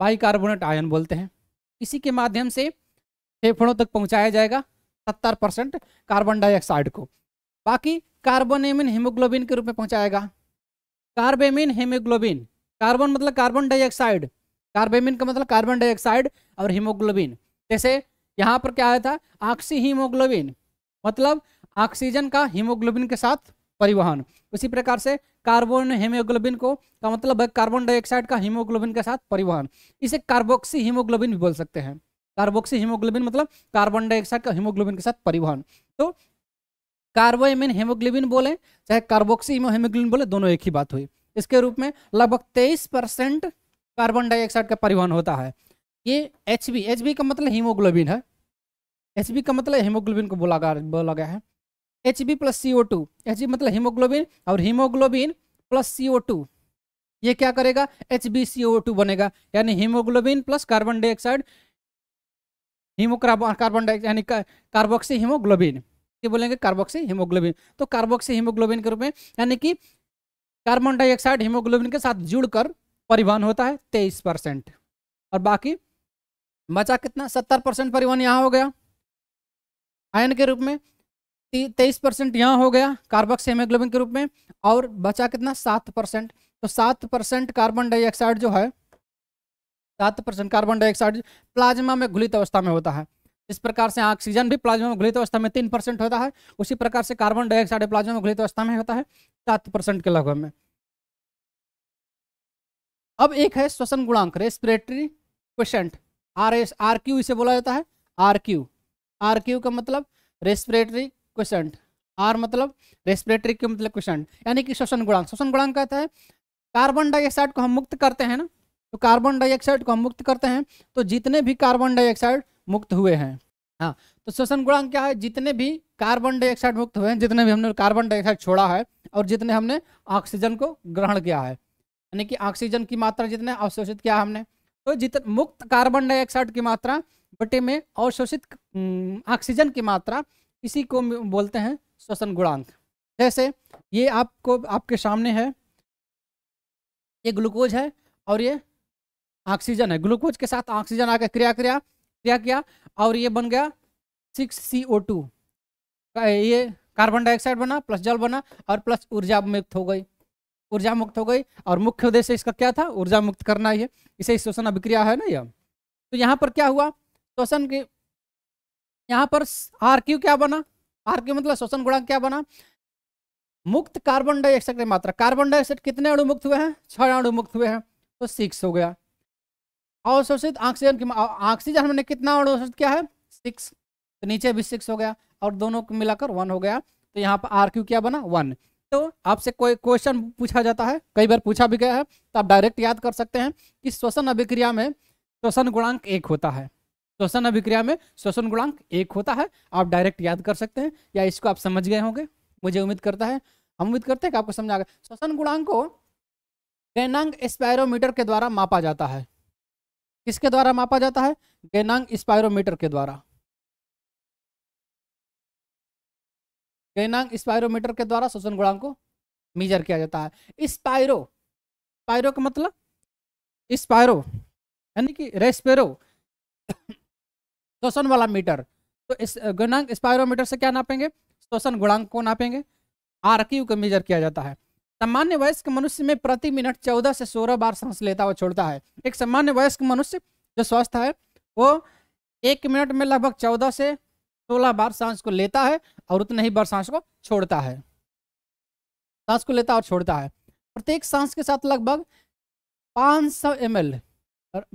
बाइकार्बोनेट आयन बोलते हैं। इसी के माध्यम से फेफड़ों तक पहुँचाया जाएगा सत्तर परसेंट कार्बन डाइऑक्साइड को। बाकी कार्बोनेमिन हीमोग्लोबिन के रूप में पहुंचाएगा। कार्बेमिन हीमोग्लोबिन कार्बन मतलब कार्बन डाइऑक्साइड। कार्बेमिन का मतलब कार्बन डाइऑक्साइड और हीमोग्लोबिन। जैसे यहाँ पर क्या आया था? Oxy haemoglobin. मतलब ऑक्सीजन का हीमोग्लोबिन के साथ परिवहन। उसी प्रकार से कार्बन हीमोग्लोबिन को का मतलब है कार्बन डाइऑक्साइड का हीमोग्लोबिन के साथ परिवहन। इसे कार्बोक्सी हीमोग्लोबिन भी बोल सकते हैं। कार्बोक्सी हीमोग्लोबिन मतलब कार्बन डाइऑक्साइड का हीमोग्लोबिन के साथ परिवहन। तो कार्बोएमिन हीमोग्लोबिन बोले, चाहे कार्बोक्सी हीमोग्लोबिन बोले, दोनों एक ही बात हुई। इसके रूप में लगभग तेईस परसेंट कार्बन डाइऑक्साइड का परिवहन होता है। ये एच बी एच बी का मतलब हीमोग्लोबिन है। एच बी का मतलब हीमोग्लोबिन को बोला गया बोला गया है। H B plus C O two H B मतलब हीमोग्लोबिन और haemoglobin plus C O two ये क्या करेगा? H B C O two बनेगा, यानी haemoglobin plus carbon dioxide, haemo carbon dioxide यानी कार्बोक्सी हीमोग्लोबिन। ये बोलेंगे कार्बोक्सी हीमोग्लोबिन। तो कार्बोक्सी हीमोग्लोबिन के रूप में, यानी कि कार्बन डाइऑक्साइड हीमोग्लोबिन के साथ जुड़कर परिवहन होता है तेईस परसेंट। और बाकी बचा कितना? सत्तर परसेंट परिवहन यहाँ हो गया। आयन के रूप में तेईस परसेंट यहाँ हो गया कार्बोक्सी हीमोग्लोबिन के रूप में और बचा कितना? सात परसेंट। तो सात परसेंट कार्बन डाइऑक्साइड जो है, सात परसेंट कार्बन डाइऑक्साइड प्लाज्मा में घुलित अवस्था में होता है। इस प्रकार से ऑक्सीजन भी प्लाज्मा में घुलित अवस्था में तीन परसेंट होता है। उसी प्रकार से कार्बन डाइऑक्साइड प्लाज्मा में घुलित अवस्था में होता है। सात परसेंट के लगभग में। अब एक है श्वसन गुणांक respiratory quotient R S, R Q इसे बोला जाता है, आर क्यू। आर क्यू का मतलब रेस्पिरेटरी क्वेश्चंट आर मतलब रेस्पिरेटरी के मतलब क्वेश्चन यानी कि श्वसन गुणांक। श्वसन गुणांक कहता है कार्बन डाइऑक्साइड को हम मुक्त करते हैं ना तो कार्बन डाइऑक्साइड को हम मुक्त करते हैं तो जितने भी कार्बन डाइऑक्साइड मुक्त हुए हैं हाँ तो श्वसन गुणांक क्या है? जितने भी कार्बन डाइऑक्साइड मुक्त हुए हैं, जितने भी हमने कार्बन डाइऑक्साइड छोड़ा है, और जितने हमने ऑक्सीजन को ग्रहण किया है, यानी कि ऑक्सीजन की मात्रा जितने अवशोषित किया हमने तो जितने मुक्त कार्बन डाइऑक्साइड की मात्रा बटे में अवशोषित ऑक्सीजन की मात्रा, इसी को बोलते हैं श्वसन गुणांक। जैसे ये आपको, आपके सामने है, ये ग्लूकोज है, और ये ऑक्सीजन है। ग्लूकोज के साथ ऑक्सीजन आकर क्रिया क्रिया क्रिया किया? और ये बन गया सिक्स सी ओ टू ये कार्बन डाइऑक्साइड बना प्लस जल बना, और प्लस ऊर्जा मुक्त हो गई। ऊर्जा मुक्त हो गई, और मुख्य उद्देश्य इसका क्या था? ऊर्जा मुक्त करना ही है। इसे श्वसन अभिक्रिया है ना यह? तो यहाँ पर क्या हुआ? श्वसन के, यहाँ पर आर क्यू क्या बना? आर क्यू मतलब श्वसन गुणांक क्या बना? मुक्त कार्बन डाइऑक्साइड की मात्रा। कार्बन डाइऑक्साइड कितने अणु मुक्त हुए हैं? छह अणु मुक्त हुए हैं। तो सिक्स हो गया। अवशोषित ऑक्सीजन की ऑक्सीजन हमने कितना अवशोषित किया है? सिक्स तो नीचे भी सिक्स हो गया और दोनों को मिलाकर वन हो गया। तो यहाँ पर आर क्यू क्या बना? वन तो आपसे कोई क्वेश्चन पूछा जाता है, कई बार पूछा भी गया है तो आप डायरेक्ट याद कर सकते हैं कि श्वसन अभिक्रिया में श्वसन गुणांक एक होता है। श्वसन अभिक्रिया में श्वसन गुणांक एक होता है, आप डायरेक्ट याद कर सकते हैं, या इसको आप समझ गए होंगे। मुझे उम्मीद करता है, हम उम्मीद करते हैं कि आपको समझ आ गया। श्वसन गुणांक को गैनांग स्पायरोमीटर के द्वारा मापा जाता है। किसके द्वारा मापा जाता है? गैनांग स्पायरोमीटर के द्वारा। गैनांग स्पायरोमीटर के द्वारा श्वसन गुणांक को मीजर किया जाता है। स्पायरो। स्पायरो का मतलब? स्पायरो, यानी कि रेस्पेरो। श्वसन वाला मीटर। तो इस गुणांक स्पायरोमीटर से क्या नापेंगे? श्वसन गुणांक को नापेंगे। आर क्यू को मेजर किया जाता है। सामान्य वयस्क मनुष्य में प्रति मिनट चौदह से सोलह बार सांस लेता हुआ छोड़ता है। एक सामान्य वयस्क मनुष्य जो स्वस्थ है, वो एक मिनट में लगभग चौदह से सोलह बार सांस को लेता है और उतने ही बार सांस को छोड़ता है। सांस को लेता और छोड़ता है। प्रत्येक सांस के साथ लगभग 500 सौ एम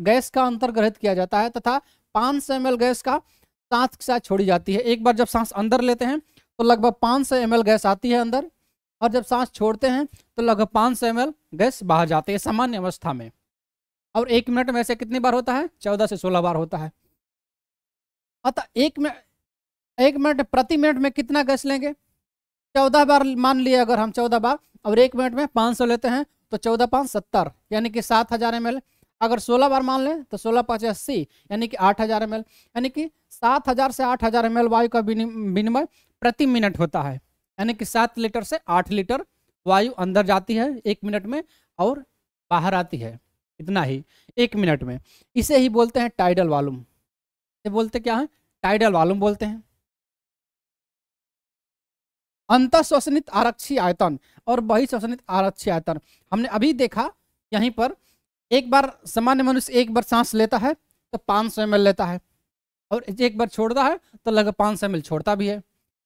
गैस का अंतर्ग्रहित किया जाता है तथा 500 सौ एम गैस का सांस के साथ छोड़ी जाती है। एक बार जब सांस अंदर लेते हैं तो लगभग 500 सौ एम गैस आती है अंदर। और जब सांस छोड़ते हैं तो लगभग पाँच सौ एम गैस बाहर जाते है सामान्य अवस्था में। और एक मिनट में ऐसे कितनी बार होता है? चौदह से सोलह बार होता है। अतः एक मिनट एक मिनट प्रति मिनट में कितना गैस लेंगे? चौदह बार मान लिए अगर हम चौदह बार, और एक मिनट में पाँच सौ लेते हैं तो चौदह पाँच सत्तर, यानी कि सात हज़ार एम अगर सोलह बार मान लें तो सोलह पाँच अस्सी, यानी कि आठ हज़ार एम यानी कि सात हज़ार से आठ हज़ार एम वायु का विनिमय प्रति मिनट होता है। यानी कि सात लीटर से आठ लीटर वायु अंदर जाती है एक मिनट में और बाहर आती है। इतना ही, एक मिनट में। इसे ही बोलते हैं टाइडल वालूम ये बोलते क्या है? टाइडल वालूम बोलते हैं। अंत श्वसनित आरक्षी आयतन और बही श्वसनित आरक्षी आयतन। हमने अभी देखा यहीं पर एक बार सामान्य मनुष्य एक बार सांस लेता है तो पाँच सौ लेता है और एक बार छोड़ता है तो लगभग पाँच सौ छोड़ता भी है।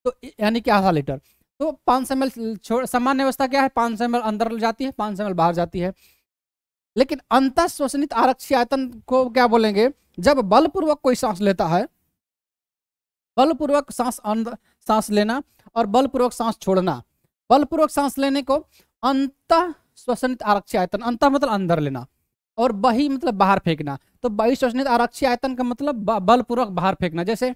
तो यानी कि आधा लीटर। तो पाँच सौ एम छोड़, सामान्य अवस्था क्या है? पाँच सौ अंदर जाती है, पाँच सौ बाहर जाती है। लेकिन अंत श्वसनित आरक्षी आयतन को क्या बोलेंगे? जब बलपूर्वक कोई सांस लेता है, बलपूर्वक सांस सांस लेना और बलपूर्वक सांस छोड़ना, बलपूर्वक सांस लेने को अंत श्वसनित आरक्षी आयतन, अंत मतलब अंदर लेना और बही मतलब बाहर फेंकना। तो बही श्वसनित आरक्षी आयतन का मतलब बलपूर्वक बाहर फेंकना। जैसे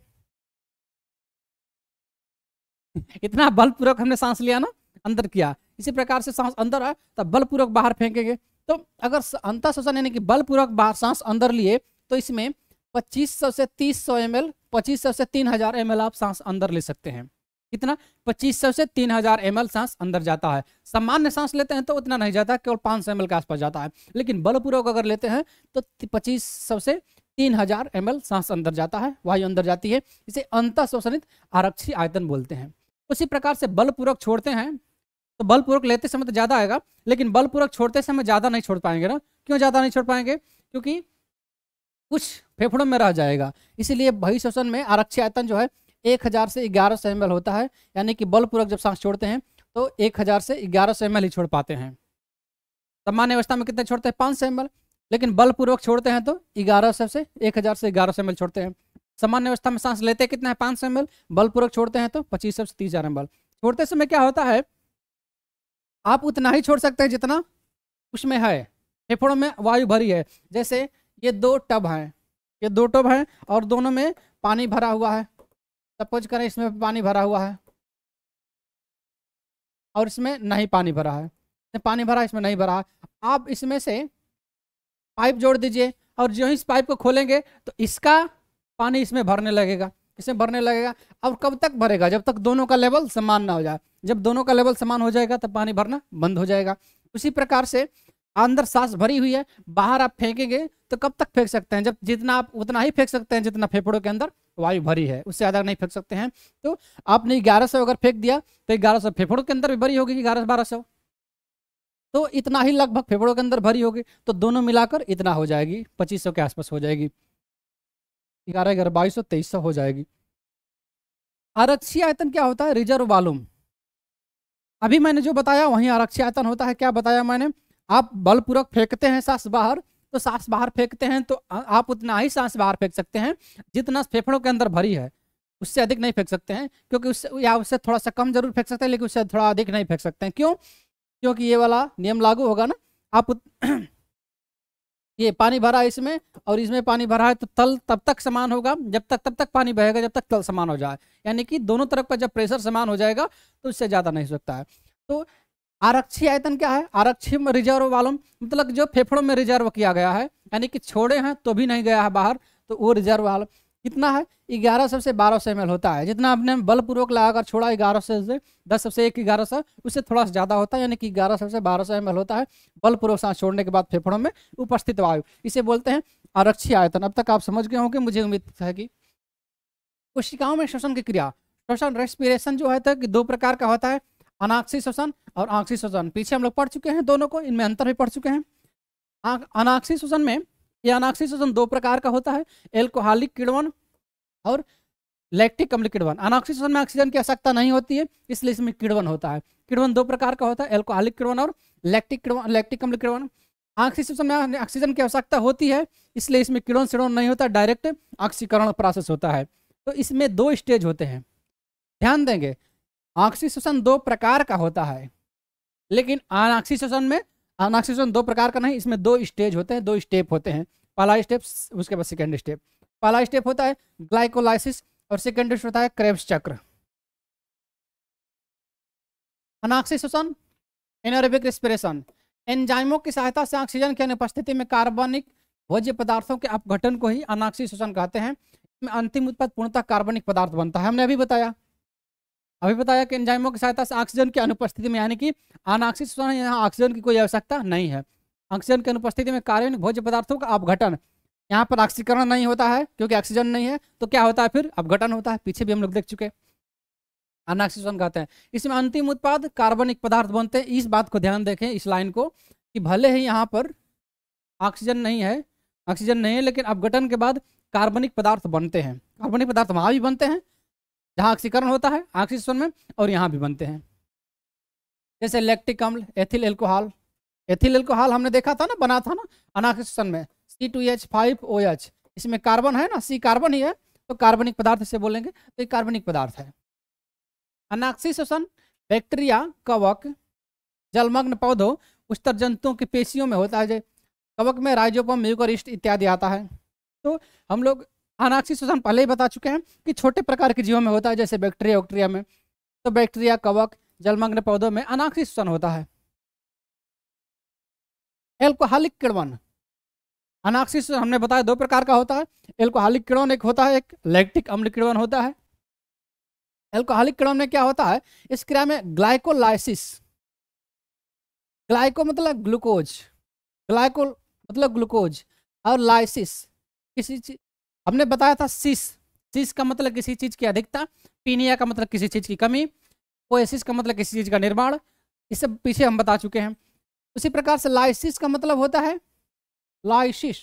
इतना बलपूर्वक हमने सांस लिया ना, अंदर किया। इसी प्रकार से सांस अंदर आए तब बलपूर्वक बाहर फेंकेंगे। तो अगर अंत श्वसन यानी कि बलपूर्वक बाहर सांस अंदर लिए तो इसमें 2500 से 3000 एम एल से 3000 एम आप सांस अंदर ले सकते हैं। कितना? 2500 से 3000 एम सांस अंदर जाता है। सामान्य सांस लेते हैं तो उतना नहीं जाता, केवल 500 एम के आसपास जाता है। लेकिन बलपूर्वक अगर लेते हैं तो पच्चीस से तीन हज़ार एम सांस अंदर जाता है, वायु अंदर जाती है। इसे अंत श्वसनित आरक्षी आयतन बोलते हैं। उसी प्रकार से बलपूर्वक छोड़ते हैं तो बलपूर्वक लेते समय तो ज़्यादा आएगा, लेकिन बलपूर्वक छोड़ते समय ज़्यादा नहीं छोड़ पाएँगे ना। क्यों ज़्यादा नहीं छोड़ पाएँगे? क्योंकि कुछ फेफड़ों में रह जाएगा। इसीलिए बही में आरक्षी आयतन जो है, एक हज़ार से ग्यारह सौ एम होता है, यानी कि बलपूर्वक जब सांस छोड़ते हैं तो एक हज़ार से ग्यारह सौ एम ही छोड़ पाते हैं। सामान्य अवस्था में कितने छोड़ते हैं? पाँच सौ एम लेकिन बलपूर्वक छोड़ते हैं तो ग्यारह सौ से एक हज़ार से ग्यारह सौ एम छोड़ते हैं। सामान्य अवस्था में सांस लेते कितना है? पाँच सौ एम बलपूर्वक छोड़ते हैं तो पच्चीस सौ तीस हज़ार एम छोड़ते समय क्या होता है? आप उतना ही छोड़ सकते हैं जितना उसमें है। फेफड़ों में वायु भरी है। जैसे ये दो टब हैं। ये दो टब हैं और दोनों में पानी भरा हुआ है। सपोज़ करें इसमें पानी भरा हुआ है। और इसमें नहीं पानी भरा है। पानी भरा, इसमें नहीं भरा। आप इसमें से पाइप जोड़ दीजिए और जो इस पाइप को खोलेंगे तो इसका पानी इसमें भरने लगेगा, इसमें भरने लगेगा। और कब तक भरेगा? जब तक दोनों का लेवल समान ना हो जाए। जब दोनों का लेवल समान हो जाएगा, तब पानी भरना बंद हो जाएगा। उसी प्रकार से अंदर सांस भरी हुई है, बाहर आप फेंकेंगे तो कब तक फेंक सकते हैं? जब जितना आप, उतना ही फेंक सकते हैं जितना फेफड़ों के अंदर वायु भरी है, उससे ज़्यादा नहीं फेंक सकते हैं। तो आपने ग्यारह सौ अगर फेंक दिया तो ग्यारह सौ फेफड़ों के अंदर भी भरी होगी ग्यारह बारह सौ? तो इतना ही लगभग फेफड़ों के अंदर भरी होगी तो दोनों मिलाकर इतना हो जाएगी, पच्चीस सौ के आसपास हो जाएगी। ग्यारह ग्यारह बाईस सौ तेईस सौ हो जाएगी। आरक्षी आयतन क्या होता है? रिज़र्व वॉल्यूम अभी मैंने जो बताया, वहीं आरक्षी आयतन होता है। क्या बताया मैंने? आप बलपूर्वक फेंकते हैं सांस बाहर तो सांस बाहर फेंकते हैं तो आप उतना ही सांस बाहर फेंक सकते हैं, जितना फेफड़ों के अंदर भरी है। उससे अधिक नहीं फेंक सकते हैं, क्योंकि उससे, या उससे थोड़ा सा कम ज़रूर फेंक सकते हैं, लेकिन उससे थोड़ा अधिक नहीं फेंक सकते हैं। क्यों? क्योंकि ये वाला नियम लागू होगा ना। आप ये पानी भरा है इसमें, और इसमें पानी भरा है तो तल तब तक समान होगा, जब तक, तब तक पानी बहेगा, जब तक तल समान हो जाए। यानी कि दोनों तरफ़ का जब प्रेशर समान हो जाएगा तो इससे ज़्यादा नहीं हो सकता है। तो आरक्षी आयतन क्या है? आरक्षी रिज़र्व वालों मतलब जो फेफड़ों में रिज़र्व किया गया है, यानी कि छोड़े हैं तो भी नहीं गया है बाहर तो वो रिज़र्व वालूम कितना है? ग्यारह सौ से बारह सौ एम होता है। जितना आपने बलपूर्वक लगाकर छोड़ा ग्यारह सौ से, दस सौ से एक, ग्यारह सौ, उससे थोड़ा सा ज़्यादा होता है, यानी कि ग्यारह सौ से बारह सौ एम होता है। बलपूर्वक सांस छोड़ने के बाद फेफड़ों में उपस्थित वायु। इसे बोलते हैं आरक्षी आयतन। अब तक आप समझ गए होंगे, मुझे उम्मीद है कि कोशिकाओं में श्वसन की क्रिया। श्वसन रेस्पिरेशन जो है तो दो प्रकार का होता है। अनाक्षी श्वसन और आंक्षी श्वसन। पीछे हम लोग पढ़ चुके हैं दोनों को, इनमें अंतर भी पढ़ चुके हैं। अनाक्षी श्वसन में ये श्वसन दो प्रकार का होता है, एल्कोहालिक किड़वन और लैक्टिक अम्ल किड़वन। अनाक्षी श्वसन में ऑक्सीजन की आवश्यकता नहीं होती है, इसलिए इसमें किड़वन होता है। किड़वन दो प्रकार का होता है, एल्कोहालिक किड़वन और लैक्टिक किड़वन, लैक्टिक अम्ल किड़वन। श्वसन में ऑक्सीजन की आवश्यकता होती है, इसलिए इसमें किड़वन सिड़वन नहीं होता, डायरेक्ट ऑक्सीकरण प्रोसेस होता है। तो इसमें दो स्टेज होते हैं। ध्यान देंगे ऑक्सीशन दो प्रकार का होता है, लेकिन अनाक्सीशन में अनाक्सीशन दो प्रकार का नहीं, इसमें दो स्टेज होते हैं, दो स्टेप होते हैं। पहला स्टेप, उसके बाद सेकेंड स्टेप। पहला स्टेप होता है ग्लाइकोलाइसिस और सेकेंड स्टेप होता है क्रेब्स चक्र। अनाक्सीशन एनोरेबिक रेस्पिरेशन। एंजाइमों की सहायता से ऑक्सीजन की अनुपस्थिति में कार्बनिक भोज्य पदार्थों के अपघटन को ही अनाक्षी शोषण कहते हैं। अंतिम उत्पाद पूर्णतः कार्बनिक पदार्थ बनता है, हमने अभी बताया। अभी बताया कि एंजाइमों की सहायता से ऑक्सीजन की अनुपस्थिति में, यानी कि अनाक्सिक यहाँ ऑक्सीजन की कोई आवश्यकता नहीं है। ऑक्सीजन की अनुपस्थिति में कार्बनिक भोज्य पदार्थों का अपघटन। यहाँ पर ऑक्सीकरण नहीं होता है, क्योंकि ऑक्सीजन नहीं है तो क्या होता है फिर? अपघटन होता है। पीछे भी हम लोग देख चुके अनाक्सीजन कहते हैं। इसमें अंतिम उत्पाद कार्बनिक पदार्थ बनते हैं। इस बात को ध्यान देखें, इस लाइन को, कि भले ही यहाँ पर ऑक्सीजन नहीं है, ऑक्सीजन नहीं है, लेकिन अपघटन के बाद कार्बनिक पदार्थ बनते हैं। कार्बनिक पदार्थ वहाँ भी बनते हैं जहाँ ऑक्सीकरण होता है, ऑक्सीजन में, और यहाँ भी बनते हैं। जैसे लैक्टिक अम्ल एथिल एल्कोहल एथिल एल्कोहल हमने देखा था ना, बना था ना अनाक्सीजन में। C two H five O H इसमें कार्बन है ना सी कार्बन ही है तो कार्बनिक पदार्थ से बोलेंगे तो ये कार्बनिक पदार्थ है। अनाक्सीशन बैक्टीरिया कवक, जलमग्न पौधों, उस्तर जंतुओं की पेशियों में होता है कवक में राइजोपम, म्यूकोरिस्ट इत्यादि आता है। तो हम लोग अनाक्षी शोषण पहले ही बता चुके हैं कि छोटे प्रकार के जीवों में होता है, जैसे बैक्टीरिया वैक्टीरिया में। तो बैक्टीरिया, कवक, जलमग्न पौधों में अनाक्षी शोषण होता है। एल्कोहलिक अनाक्षी शोषण हमने बताया दो प्रकार का होता है। एल्कोहलिक किड़वन एक होता है, एक लैक्टिक अम्ल किड़वन होता है। एल्कोहलिक किड़वन में क्या होता है? इस क्रिया में ग्लाइकोलाइसिस। ग्लाइको मतलब ग्लूकोज। ग्लाइको मतलब ग्लूकोज और लाइसिस। किसी चीज़ हमने बताया था सिस। सिस का मतलब किसी चीज़ की अधिकता, पीनिया का मतलब किसी चीज़ की कमी पोएसिस का मतलब किसी चीज़ का निर्माण, इसे पीछे हम बता चुके हैं। उसी प्रकार से लाइसिस का मतलब होता है लाइसिस।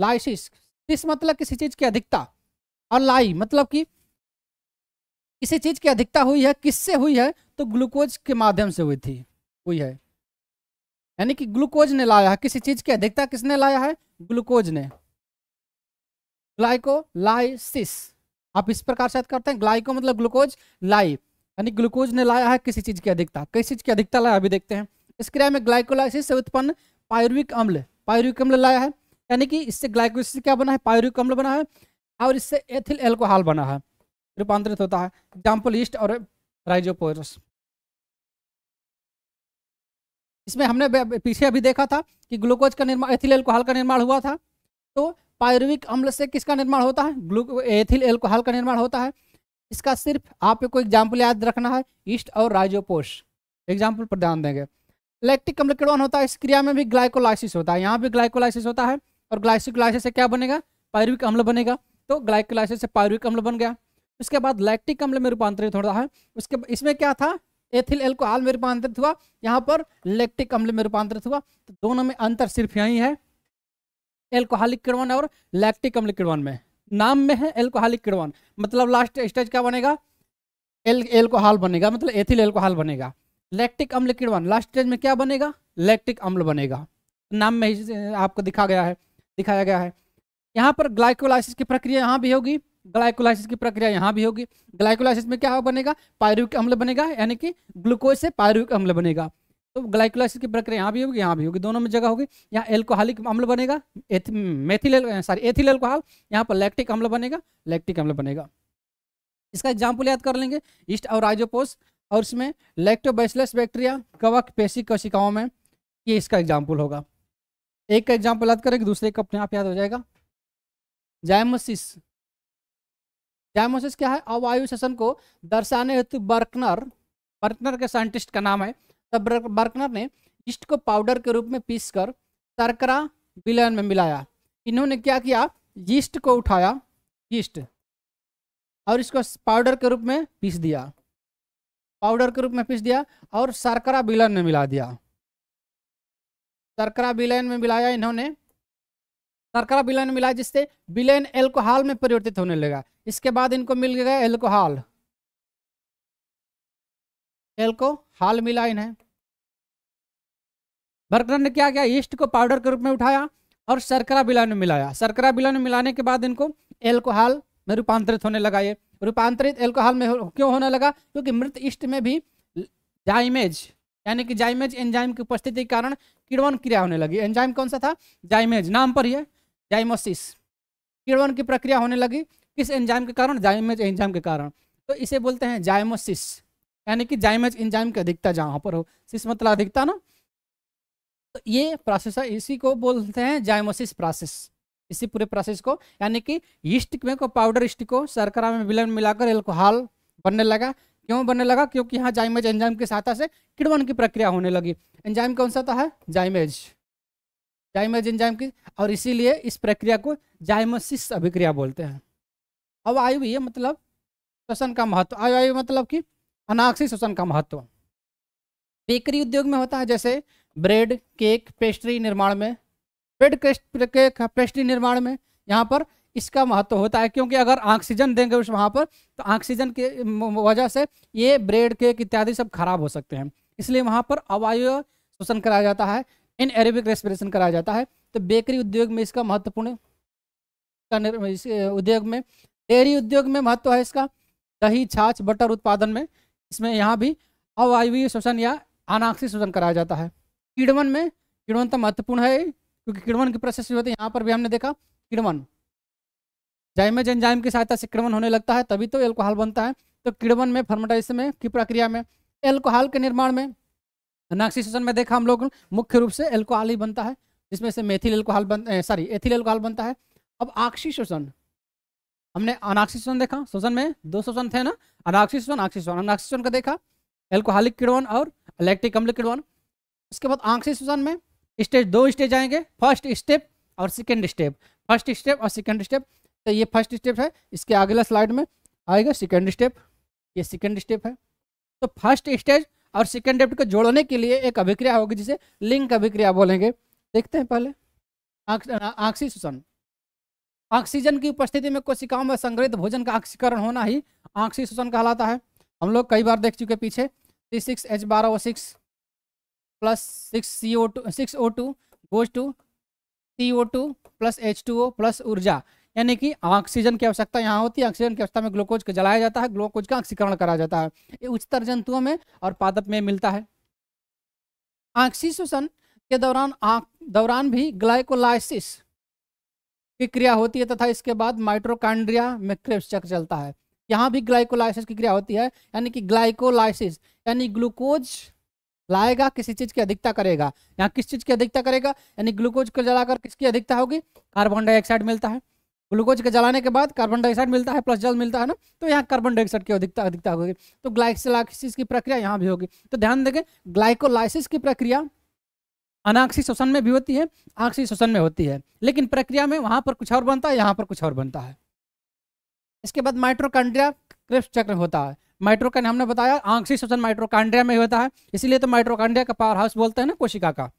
लाइसिस। सिस मतलब किसी चीज़ की अधिकता और लाई मतलब कि किसी चीज़ की अधिकता हुई है, किससे हुई है? तो ग्लूकोज के माध्यम से हुई थी, हुई है। यानी कि ग्लूकोज ने लाया है, किसी चीज़ की अधिकता किसने लाया है? ग्लूकोज ने। ग्लाइकोलाइसिस आप इस प्रकार से करते हैं। ग्लाइको मतलब ग्लूकोज लाई यानी ग्लूकोज ने लाया है किसी चीज़ की अधिकता। किस चीज़ की अधिकता लाया अभी देखते हैं। इस क्रिया में ग्लाइकोलाइसिस से उत्पन्न पायरुविक अम्ल। पायरुविक अम्ल लाया है। यानी कि इससे ग्लाइकोसिस क्या बना है? पायरुविक अम्ल बना है और इससे एथिल एल्कोहल बना है। रूपांतरित होता है। एग्ज़ाम्पल ईस्ट और राइजोपोरस इसमें हमने पीछे अभी देखा था कि ग्लूकोज का निर्माण एथिल एल्कोहल का निर्माण हुआ था। तो पायरुविक अम्ल से किसका निर्माण होता है? ग्लू, एथिल एल्कोहल का निर्माण होता है। इसका सिर्फ़ आपको एग्ज़ाम्पल याद रखना है ईस्ट और राइजोपोष एग्ज़ाम्पल पर ध्यान देंगे। लैक्टिक अम्ल किण्वन होता है, इस क्रिया में भी ग्लाइकोलाइसिस होता है। यहाँ भी ग्लाइकोलाइसिस होता है, और ग्लाइसिकोलाइसिस से क्या बनेगा? पायरुविक अम्ल बनेगा। तो ग्लाइकोलाइसिस से पायरुविक अम्ल बन गया। उसके बाद लैक्टिक अम्ल में रूपांतरित होता है। उसके इसमें क्या था? एथिल एल्कोहल में रूपांतरित हुआ। यहाँ पर लैक्टिक अम्ल में रूपांतरित हुआ। तो दोनों में अंतर सिर्फ़ यही है। एल्कोहलिक किण्वन और लैक्टिक अम्ल किण्वन में। नाम में है एल्कोहलिक किण्वन मतलब लास्ट स्टेज क्या बनेगा? एल एल्कोहल बनेगा मतलब एथिल एल्कोहल बनेगा। लैक्टिक अम्ल किण्वन लास्ट स्टेज में क्या बनेगा? लैक्टिक अम्ल बनेगा। नाम में आपको दिखा गया है, दिखाया गया है। यहाँ पर ग्लाइकोलाइसिस की प्रक्रिया यहाँ भी होगी ग्लाइकोलाइसिस की प्रक्रिया यहाँ भी होगी। ग्लाइकोलाइसिस में क्या बनेगा? पायरुविक अम्ल बनेगा, यानी कि ग्लूकोज से पायरुविक अम्ल बनेगा। तो ग्लाइकोलाइसिस की प्रक्रिया यहाँ भी होगी, यहाँ भी होगी, दोनों में जगह होगी। यहाँ एल्कोहलिक अम्ल बनेगा मेथिल सॉरी एथिल एल्कोहल यहाँ पर लैक्टिक अम्ल बनेगा लैक्टिक अम्ल बनेगा। इसका एग्ज़ाम्पल याद कर लेंगे, ईस्ट और राइजोपोस और इसमें लैक्टोबैसिलस बैक्टीरिया कवक, पेशी, कोशिकाओं में, ये इसका एग्ज़ाम्पल होगा। एक का एग्ज़ाम्पल याद करेंगे, दूसरे का अपने आप याद हो जाएगा। जायमोसिस। जायमोसिस क्या है? अवायु श्वसन को दर्शाने हेतु बर्कनर बर्कनर के साइंटिस्ट का नाम है। तब बर्कनर ने ईस्ट को पाउडर के रूप में पीस कर शर्करा विलयन में मिलाया। इन्होंने क्या किया? यीस्ट को उठाया, यीस्ट, और इसको पाउडर के रूप में पीस दिया। पाउडर के रूप में पीस दिया और शर्करा विलयन में मिला दिया। शर्करा विलयन में मिलाया इन्होंने। शर्करा विलयन में मिलाया जिससे विलयन एल्कोहल में परिवर्तित होने लगा। इसके बाद इनको मिल गया एल्कोहल। एल्कोहल मिला इन्हें बर्गनर ने क्या किया? ईस्ट को पाउडर के रूप में उठाया और शर्करा बिलान मिलाया। शर्करा बिलान मिलाने के बाद इनको एल्कोहल में रूपांतरित होने लगा ये। रूपांतरित एल्कोहल में हो, क्यों होने लगा? क्योंकि मृत ईस्ट में भी जाइमेज यानी कि जाइमेज एंजाइम की उपस्थिति के कारण किड़वन क्रिया होने लगी। एंजाइम कौन सा था? जाइमेज नाम पर ही है जाइमोसिस किड़वन की प्रक्रिया होने लगी। किस एंजाइम के कारण? जाइमेज एंजाइम के कारण। तो इसे बोलते हैं जाइमोसिस यानी कि जाइमेज एंजाइम की अधिकता जहाँ पर हो? सिस मतलब अधिकता ना? तो ये प्रोसेस इसी को बोलते हैं जाइमोसिस प्रोसेस इसी पूरे प्रोसेस को, यानी कि ईस्ट में को पाउडर ईस्ट को शर्करा में विलन मिलाकर एल्कोहल बनने लगा। क्यों बनने लगा? क्योंकि यहाँ जाइमेज एंजाइम की सहायता से किड़वन की प्रक्रिया होने लगी। एंजाइम कौन सा था? है जाइमेज जाइमेज एंजाइम की, और इसीलिए इस प्रक्रिया को जाइमोसिस अभिक्रिया बोलते हैं। अब आयु ये मतलब श्वसन का महत्व। आयु आयु मतलब कि अनाक्षी शोषण का महत्व। बेकरी उद्योग में होता है, जैसे ब्रेड, केक, पेस्ट्री निर्माण में। ब्रेड केक, पेस्ट्री निर्माण में यहाँ पर इसका महत्व होता है, क्योंकि अगर ऑक्सीजन देंगे उस वहाँ पर तो ऑक्सीजन के वजह से ये ब्रेड, केक इत्यादि सब खराब हो सकते हैं। इसलिए वहाँ पर अवायु शोषण कराया जाता है, इन एरेबिक रेस्पिरेशन कराया जाता है। तो बेकरी उद्योग में इसका महत्वपूर्ण उद्योग में, डेयरी उद्योग में महत्व है इसका। दही, छाछ, बटर उत्पादन में इसमें यहाँ भी अवायवीय शोषण या अनाक्षी शोषण कराया जाता है। किड़वन में, किड़वन तो महत्वपूर्ण है, क्योंकि किड़वन की प्रोसेस होती है, यहाँ पर भी हमने देखा, किड़वन। जाइमेज एंजाइम की सहायता से किड़वन होने लगता है, तभी तो एल्कोहल बनता है। तो किड़वन में फर्मेटाइजेशन में, की प्रक्रिया में एल्कोहल के निर्माण में अनाक्सीशन में देखा हम लोग, मुख्य रूप से एल्कोहल ही बनता है, जिसमें से मेथिल एल्कोहल बन सॉरी एथिल एल्कोहल बनता है। अब आक्षी शोषण हमने अनाक्सीशन देखा शोषण में दो शोषण थे ना? अनाक्सीशन आक्सीशन अनाक्सीशन का देखा एल्कोहलिक किड़वन और इलेक्ट्रिक अम्ल किड़वन। उसके बाद शोषण में स्टेज दो स्टेज आएँगे फ़र्स्ट स्टेप और सेकेंड स्टेप फ़र्स्ट स्टेप और सेकेंड स्टेप तो ये फ़र्स्ट स्टेप है, इसके अगला स्लाइड में आएगा सेकेंड स्टेप ये सेकेंड स्टेप है। तो फ़र्स्ट स्टेज और सेकेंड स्टेप को जोड़ने के लिए एक अभिक्रिया होगी, जिसे लिंक अभिक्रिया बोलेंगे। देखते हैं पहले शोषण ऑक्सीजन की उपस्थिति में कोशिकाओं में संग्रहित भोजन का ऑक्सीकरण होना ही आक्सी शोषण कहलाता है। हम लोग कई बार देख चुके पीछे। सी सिक्स एच बारह O six plus six C O two six O two goes to C O two plus H two O plus ऊर्जा। यानी कि ऑक्सीजन की आवश्यकता यहाँ होती है। ऑक्सीजन की अवस्था में ग्लूकोज को जलाया जाता है। ग्लूकोज का ऑक्सीकरण कराया जाता है। ये उच्चतर जंतुओं में और पादप में मिलता है। ऑक्सीशन के दौरान दौरान भी ग्लाइकोलाइसिस की क्रिया होती है तथा इसके बाद माइट्रोकांड्रिया में क्रेप्स चक्र चलता है। यहाँ भी ग्लाइकोलाइसिस की क्रिया होती है, यानी कि ग्लाइकोलाइसिस यानी ग्लूकोज लाएगा, किसी चीज़ की अधिकता करेगा। यहाँ किस चीज़ की अधिकता करेगा? यानी ग्लूकोज को जलाकर किसकी अधिकता होगी? कार्बन डाइऑक्साइड मिलता है। ग्लूकोज के जलाने के बाद कार्बन डाइऑक्साइड मिलता है प्लस जल मिलता है ना? तो यहाँ कार्बन डाइऑक्साइड की अधिकता अधिकता होगी। तो ग्लाइकोलाइसिस की प्रक्रिया यहाँ भी होगी। तो ध्यान देंगे ग्लाइकोलाइसिस की प्रक्रिया अनाक्षी शोषण में भी होती है, आक्षी शोषण में होती है। लेकिन प्रक्रिया में वहाँ पर कुछ और बनता है, यहाँ पर कुछ और बनता है। इसके बाद माइट्रोकांड्रिया क्रिप्स चक्र होता है। माइट्रोकैन हमने बताया, आंक्षी शोषण माइट्रोकांड्रिया में होता है। इसीलिए तो माइट्रोकांड्रिया का पावर हाउस बोलते हैं ना, कोशिका का।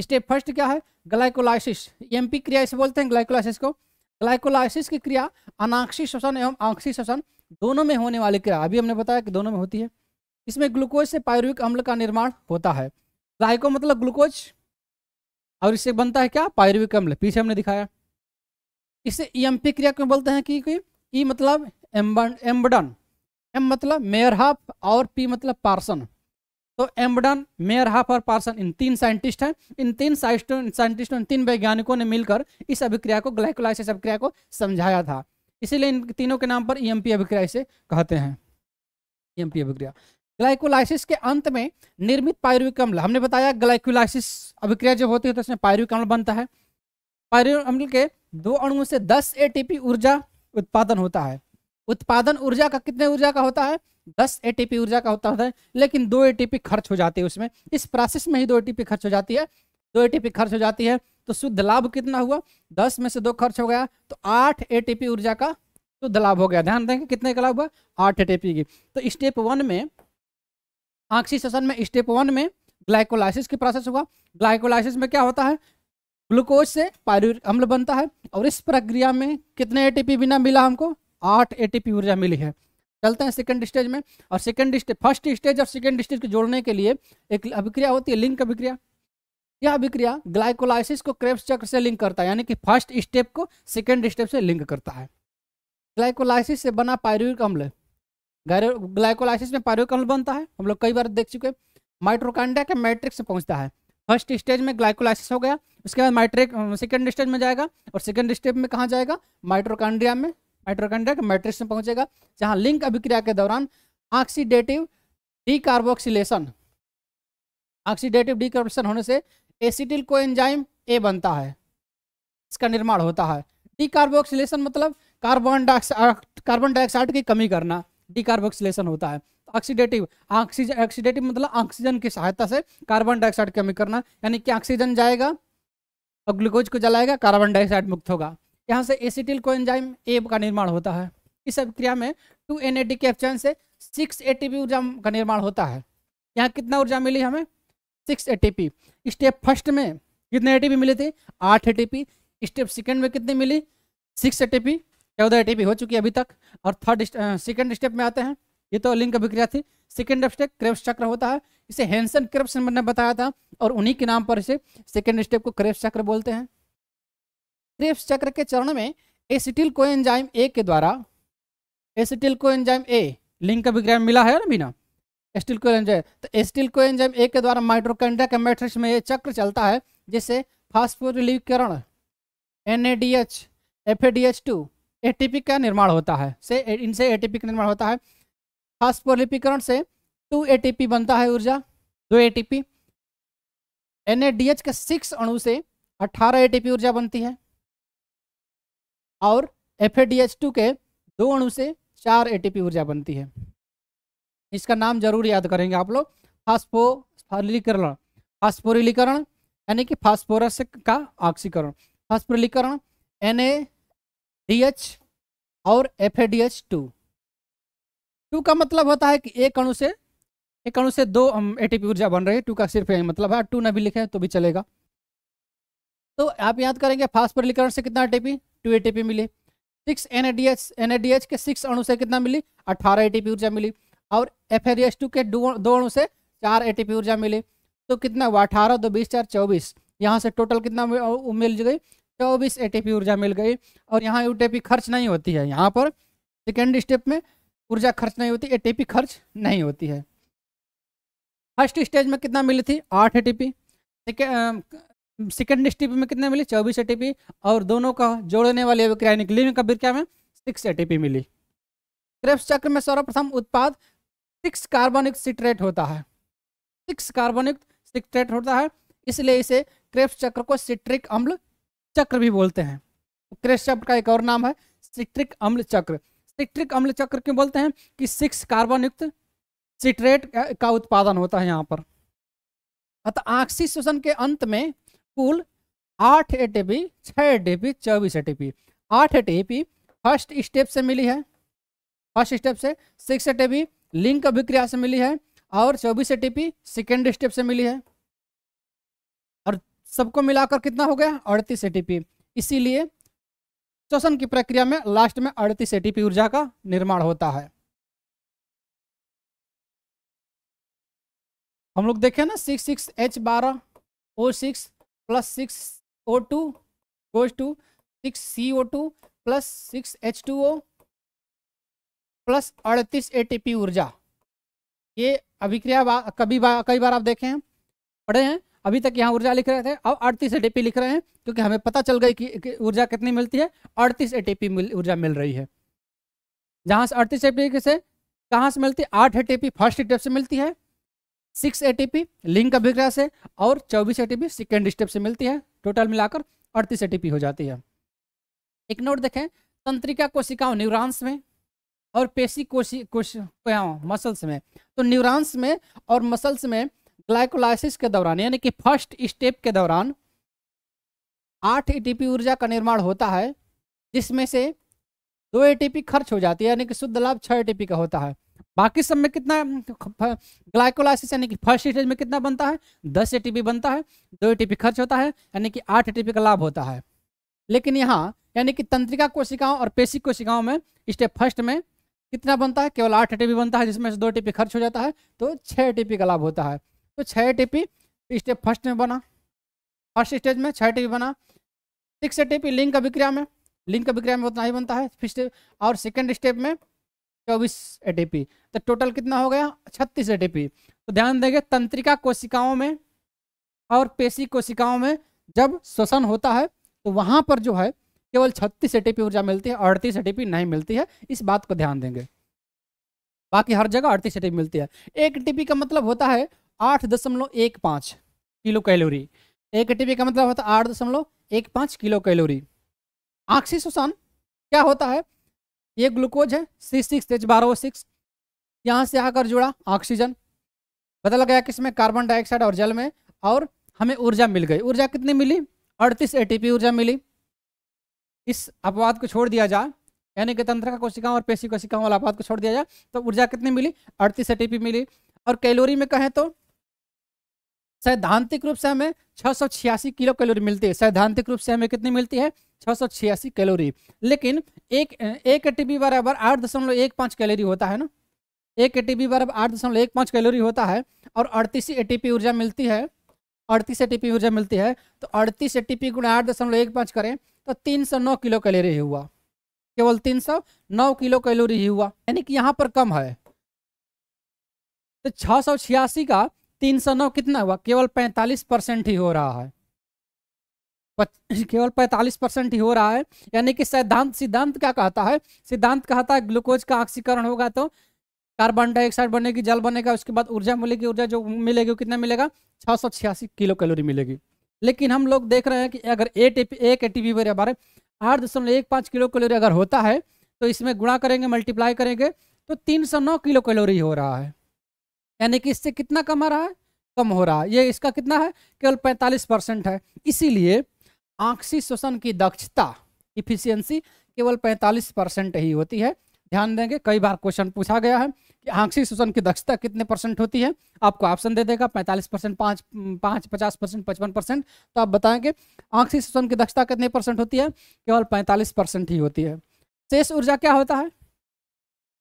स्टेप फ़र्स्ट क्या है? ग्लाइकोलाइसिस। एमपी क्रिया इसे बोलते हैं, ग्लाइकोलाइसिस को। ग्लाइकोलाइसिस की क्रिया अनाक्षी शोषण एवं आंक्षी शोषण दोनों में होने वाली क्रिया। अभी हमने बताया कि दोनों में होती है। इसमें ग्लूकोज से पायरुविक अम्ल का निर्माण होता है। ग्लाइको मतलब ग्लूकोज। और इससे बनता है क्या? पायरुविक अम्ल। पीछे हमने दिखाया। इसे ईएमपी क्रिया क्यों बोलते हैं कि ई मतलब एम्बडन। एम मतलब मेयर हाफ़ और पी मतलब पार्सन। तो एम्बडन, मेयर हाफ़ और पार्सन, इन तीन साइंटिस्ट हैं। इन तीन साइंटिस्टों इन तीन वैज्ञानिकों ने मिलकर इस अभिक्रिया को, ग्लाइकोलाइसिस अभिक्रिया को समझाया था। इसीलिए इन तीनों के नाम पर ईएमपी अभिक्रिया इसे कहते हैं। ईएमपी अभिक्रिया। ग्लाइकोलाइसिस के अंत में निर्मित पायरुविक अम्ल। हमने बताया ग्लाइकोलाइसिस अभिक्रिया जब होती है तो उसमें पायरुविक अम्ल बनता है। पायरुविक अम्ल के दो अणुओं से 10 एटीपी ऊर्जा उत्पादन होता है। उत्पादन ऊर्जा का कितने ऊर्जा का होता है? दस एटीपी ऊर्जा का होता है, लेकिन दो एटीपी खर्च हो जाती है उसमें। इस प्रोसेस में ही दो एटीपी खर्च हो जाती है। दो एटीपी खर्च हो जाती है तो शुद्ध लाभ कितना हुआ? दस में से दो खर्च हो गया तो आठ एटीपी ऊर्जा का शुद्ध लाभ हो गया। ध्यान देंगे कितने का लाभ हुआ? आठ एटीपी की। तो स्टेप वन में शोषण में स्टेप वन में ग्लाइकोलाइसिस की प्रोसेस हुआ। ग्लाइकोलाइसिस में क्या होता है? ग्लूकोज से पायरुविक अम्ल बनता है और इस प्रक्रिया में कितने एटीपी बिना मिला हमको? आठ एटीपी ऊर्जा मिली है। चलते हैं सेकंड स्टेज में और सेकंड स्टेज फ़र्स्ट स्टेज और सेकंड स्टेज को जोड़ने के लिए एक अभिक्रिया होती है लिंक अभिक्रिया। यह अभिक्रिया ग्लाइकोलाइसिस को क्रेब्स चक्र से लिंक करता है, यानी कि फ़र्स्ट स्टेप को सेकेंड स्टेप से लिंक करता है। ग्लाइकोलाइसिस से बना पायरुविक अम्ल। ग्लाइकोलाइसिस में पायरुविक अम्ल बनता है। हम लोग कई बार देख चुके माइट्रोकांडिया के मैट्रिक्स से पहुँचता है। फ़र्स्ट स्टेज में ग्लाइकोलाइसिस हो गया, उसके बाद माइट्रिक सेकेंड स्टेज में जाएगा, और सेकेंड स्टेप में कहाँ जाएगा? माइट्रोकांड्रिया में माइट्रोकंड्रिया के मैट्रिक्स में पहुंचेगा, जहाँ लिंक अभिक्रिया के दौरान ऑक्सीडेटिव डीकार्बोक्सिलेशन ऑक्सीडेटिव डीकार्बोक्सिलेशन होने से एसिटिल कोएंजाइम ए बनता है। इसका निर्माण होता है। डीकार्बोक्सिलेशन मतलब कार्बन डाइऑक्साइड कार्बन डाइऑक्साइड की कमी करना। डीकार्बोक्सिलेशन होता है। ऑक्सीडेटिव ऑक्सीजन ऑक्सीडेटिव मतलब ऑक्सीजन की सहायता से कार्बन डाइऑक्साइड की कमी करना, यानी कि ऑक्सीजन जाएगा और ग्लूकोज को जलाएगा कार्बन डाइऑक्साइड मुक्त होगा। यहाँ से एसिटिल कोएंजाइम ए का निर्माण होता है। इस अभिक्रिया में टू एन ए के अपचयन से सिक्स ए टी पी ऊर्जा का निर्माण होता है। यहाँ कितना ऊर्जा मिली हमें? Six A T P step first में कितने ए टी पी मिले थे? आठ A T P step second में कितनी मिली? सिक्स ए टी पी चौदह ए हो चुकी है अभी तक और थर्ड सेकेंड स्टेप में आते हैं। ये तो लिंक अभिक्रिया थी। सेकेंड स्टेप क्रेप्स चक्र होता है। इसे हेंसन क्रेप्स ने बताया था और उन्हीं के नाम पर इसे सेकेंड स्टेप को क्रेप्स चक्र बोलते हैं। क्रेप्स चक्र के चरण में एसिटिल कोएंजाइम ए के द्वारा एसिटिल कोएंजाइम ए लिंक अभिक्रिया मिला है ना बिना एस्टिल कोएंजाइम तो एस्टिल कोएंजाइम ए के द्वारा माइट्रोकैंड्रिया के मैट्रिक्स में ये चक्र चलता है जिससे फास्फोरिलीकरण N A D H F A D H two ATP का निर्माण होता है। से इनसे एटीपी का निर्माण होता है। फास्फोलिपीकरण से टू एटीपी बनता है ऊर्जा, दो ATP N A D H के सिक्स अणु से अठारह एटीपी ऊर्जा बनती है। और एफ़ के दो अणु से चार एटीपी ऊर्जा बनती है। इसका नाम ज़रूर याद करेंगे आप लोग। फास्फोफास्फोरिलीकरण फास्फोरिलीकरण यानी कि फास्फोरस का ऑक्सीकरण फास्फोरिलीकरण एन और F A D H two two का मतलब होता है कि एक अणु से, एक अणु से दो एटीपी ऊर्जा बन रही है। टू का सिर्फ़ यही मतलब है। टू न भी लिखे तो भी चलेगा। तो आप याद करेंगे फास्फोरिलीकरण से कितना एटीपी टू ए मिली। सिक्स एन ए के सिक्स अणु से कितना मिली? अठारह एटीपी ऊर्जा मिली। और एफ़ टू के दो अणु से चार एटीपी ऊर्जा मिली। तो कितना अठारह दो बीस चार चौबीस। यहाँ से टोटल कितना मिल गई? चौबीस ए ऊर्जा मिल गई और यहाँ यू खर्च नहीं होती है। यहाँ पर सेकेंड स्टेप में ऊर्जा खर्च नहीं होती एटीपी खर्च नहीं होती है। फ़र्स्ट स्टेज में कितना मिली थी? आठ ए सेकेंड स्टेप में कितने मिली? चौबीस ए और दोनों का जोड़ने वाली अभिक्रिया लिविंग अभिक्रिया में? सिक्स ए मिली। क्रेप्स चक्र में सर्वप्रथम उत्पाद सिक्स कार्बनिक सिट्रेट होता है। सिक्स कार्बनिक सिट्रेट होता है, इसलिए इसे क्रेप्स चक्र को सिट्रिक अम्ल चक्र भी बोलते हैं। क्रेस चक्र का एक और नाम है, सिट्रिक अम्ल चक्र। सिट्रिक अम्ल चक्र क्यों बोलते हैं? कि सिक्स कार्बन युक्त सिट्रेट का उत्पादन होता है यहाँ पर। अतः आक्सी शोषण के अंत में कुल आठ एटीपी छह एटीपी चौबीस एटीपी आठ एटीपी फ़र्स्ट स्टेप से मिली है। फ़र्स्ट स्टेप से सिक्स एटीपी लिंक अभिक्रिया से मिली है और चौबीस एटीपी सेकेंड स्टेप से मिली है। सबको मिलाकर कितना हो गया? अड़तीस एटीपी इसीलिए श्वसन की प्रक्रिया में लास्ट में अड़तीस एटीपी ऊर्जा का निर्माण होता है। हम लोग देखें ना सिक्स सिक्स एच बारह O six plus six O two goes to six C O two plus six H two O plus अड़तीस एटीपी ऊर्जा। ये अभिक्रिया कभी बा, कई बार आप देखे हैं पढ़े हैं अभी तक यहाँ ऊर्जा लिख रहे थे अब अड़तीस एटीपी लिख रहे हैं क्योंकि हमें पता चल गई कि, ऊर्जा कितनी मिलती है। अड़तीस एटीपी ऊर्जा मिल रही है। जहाँ से अड़तीस एटीपी से कहाँ से मिलती है? आठ एटीपी फ़र्स्ट स्टेप से मिलती है सिक्स एटीपी लिंक अभिग्रह से और चौबीस एटीपी सेकेंड स्टेप से मिलती है। टोटल मिलाकर अड़तीस एटीपी हो जाती है। एक नोट देखें तंत्रिका कोशिकाओं न्यूरॉन्स में और पेशी कोशि कोश मसल्स में। तो न्यूरॉन्स में और मसल्स में ग्लाइकोलाइसिस के दौरान, यानी कि फ़र्स्ट स्टेप के दौरान, आठ एटीपी ऊर्जा का निर्माण होता है, जिसमें से दो एटीपी खर्च हो जाती है, यानी कि शुद्ध लाभ छः एटीपी का होता है। बाकी सब में कितना ग्लाइकोलाइसिस यानी कि फ़र्स्ट स्टेज में कितना बनता है? दस एटीपी बनता है, दो एटीपी खर्च होता है, यानी कि आठ एटीपी का लाभ होता है। लेकिन यहाँ, यानी कि तंत्रिका कोशिकाओं और पेशी कोशिकाओं में स्टेप फ़र्स्ट में कितना बनता है? केवल आठ एटीपी बनता है, जिसमें से दो एटीपी खर्च हो जाता है तो छः एटीपी का लाभ होता है। तो छः एटीपी स्टेप फ़र्स्ट में बना, फ़र्स्ट स्टेज में छः एटीपी बना, सिक्स एटीपी लिंक अभिक्रिया में, लिंक अभिक्रिया में उतना ही बनता है, फिर और सेकेंड स्टेप में चौबीस एटीपी तो टोटल कितना हो गया? छत्तीस एटीपी तो ध्यान देंगे तंत्रिका कोशिकाओं में और पेशी कोशिकाओं में जब श्वसन होता है तो वहाँ पर जो है, केवल छत्तीस एटीपी ऊर्जा मिलती है, अड़तीस एटीपी नहीं मिलती है, इस बात को ध्यान देंगे। बाकी हर जगह अड़तीस एटीपी मिलती है। एक टीपी का मतलब होता है आठ दशमलव एक पाँच किलो कैलोरी। एक एटीपी का मतलब होता है आठ दशमलव एक पाँच किलो कैलोरी। आक्सी श्वसन क्या होता है? ये ग्लूकोज है सी सिक्स एच बारह सिक्स यहाँ से आकर जुड़ा ऑक्सीजन। बदल गया किसमें कार्बन डाइऑक्साइड और जल में और हमें ऊर्जा मिल गई। ऊर्जा कितनी मिली? अड़तीस एटीपी ऊर्जा मिली। इस अपवाद को छोड़ दिया जाए, यानी कि तंत्र का कोशिकाओं और पेशी कोशिकाओं वाला अपवाद को छोड़ दिया जाए तो ऊर्जा कितनी मिली? अड़तीस एटीपी मिली। और कैलोरी में कहें तो सैद्धांतिक रूप से हमें छः किलो कैलोरी मिलती है। सैद्धांतिक रूप से हमें कितनी मिलती है? छः कैलोरी। लेकिन एक एक ए बराबर आठ दशमलव एक पाँच कैलोरी होता है ना? एक ए बराबर आठ दशमलव एक पाँच कैलोरी होता है और अड़तीस ए ऊर्जा मिलती है, अड़तीस ए ऊर्जा मिलती है तो अड़तीस ए गुणा आठ दशमलव एक पाँच करें तो तीन सौ नौ किलो कैलोरी ही हुआ। केवल तीन सौ नौ किलो कैलोरी ही हुआ। यानी कि यहाँ पर कम है। तो छः सौ छियासी का तीन सौ नौ कितना हुआ? केवल पैंतालीस परसेंट ही हो रहा है। केवल पैंतालीस परसेंट ही हो रहा है। यानी कि सिद्धांत सिद्धांत क्या कहता है? सिद्धांत कहता है ग्लूकोज का ऑक्सीकरण होगा तो कार्बन डाइऑक्साइड बनेगी, जल बनेगा, उसके बाद ऊर्जा मिलेगी, ऊर्जा जो मिलेगी वो कितना मिलेगा? छः सौ छियासी किलो कैलोरी मिलेगी। लेकिन हम लोग देख रहे हैं कि अगर एट एक ए बराबर आठ दशमलव एक पाँच किलो कैलोरी अगर होता है तो इसमें गुणा करेंगे, मल्टीप्लाई करेंगे तो तीन सौ नौ किलो कैलोरी हो रहा है। यानी कि इससे कितना कम आ रहा है? कम हो रहा है। ये इसका कितना है? केवल पैंतालीस परसेंट है। इसीलिए आंखसी श्वसन की दक्षता इफिशियंसी केवल 45 परसेंट ही होती है। ध्यान देंगे, कई बार क्वेश्चन पूछा गया है कि आंखसी श्वसन की दक्षता कितने परसेंट होती है? आपको ऑप्शन दे देगा 45 परसेंट, पाँच पाँच, पचास परसेंट, पचपन परसेंट। तो आप बताएँगे आंखसी श्वसन की दक्षता कितने परसेंट होती है? केवल 45 परसेंट ही होती है। शेष ऊर्जा क्या होता है?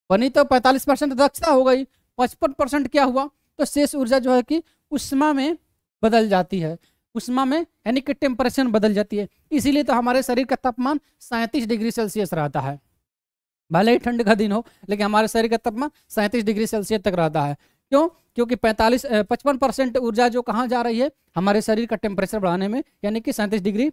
बनी तो 45 परसेंट दक्षता हो गई। पचपन परसेंट क्या हुआ? तो शेष ऊर्जा जो है कि उष्मा में बदल जाती है। उष्मा में, यानी कि टेम्परेचर बदल जाती है। इसीलिए तो हमारे शरीर का तापमान सैंतीस डिग्री सेल्सियस रहता है। भले ही ठंड का दिन हो, लेकिन हमारे शरीर का तापमान सैंतीस डिग्री सेल्सियस तक रहता है। क्यों? क्योंकि पैंतालीस पचपन परसेंट ऊर्जा जो कहाँ जा रही है? हमारे शरीर का टेम्परेचर बढ़ाने में, यानी कि सैंतीस डिग्री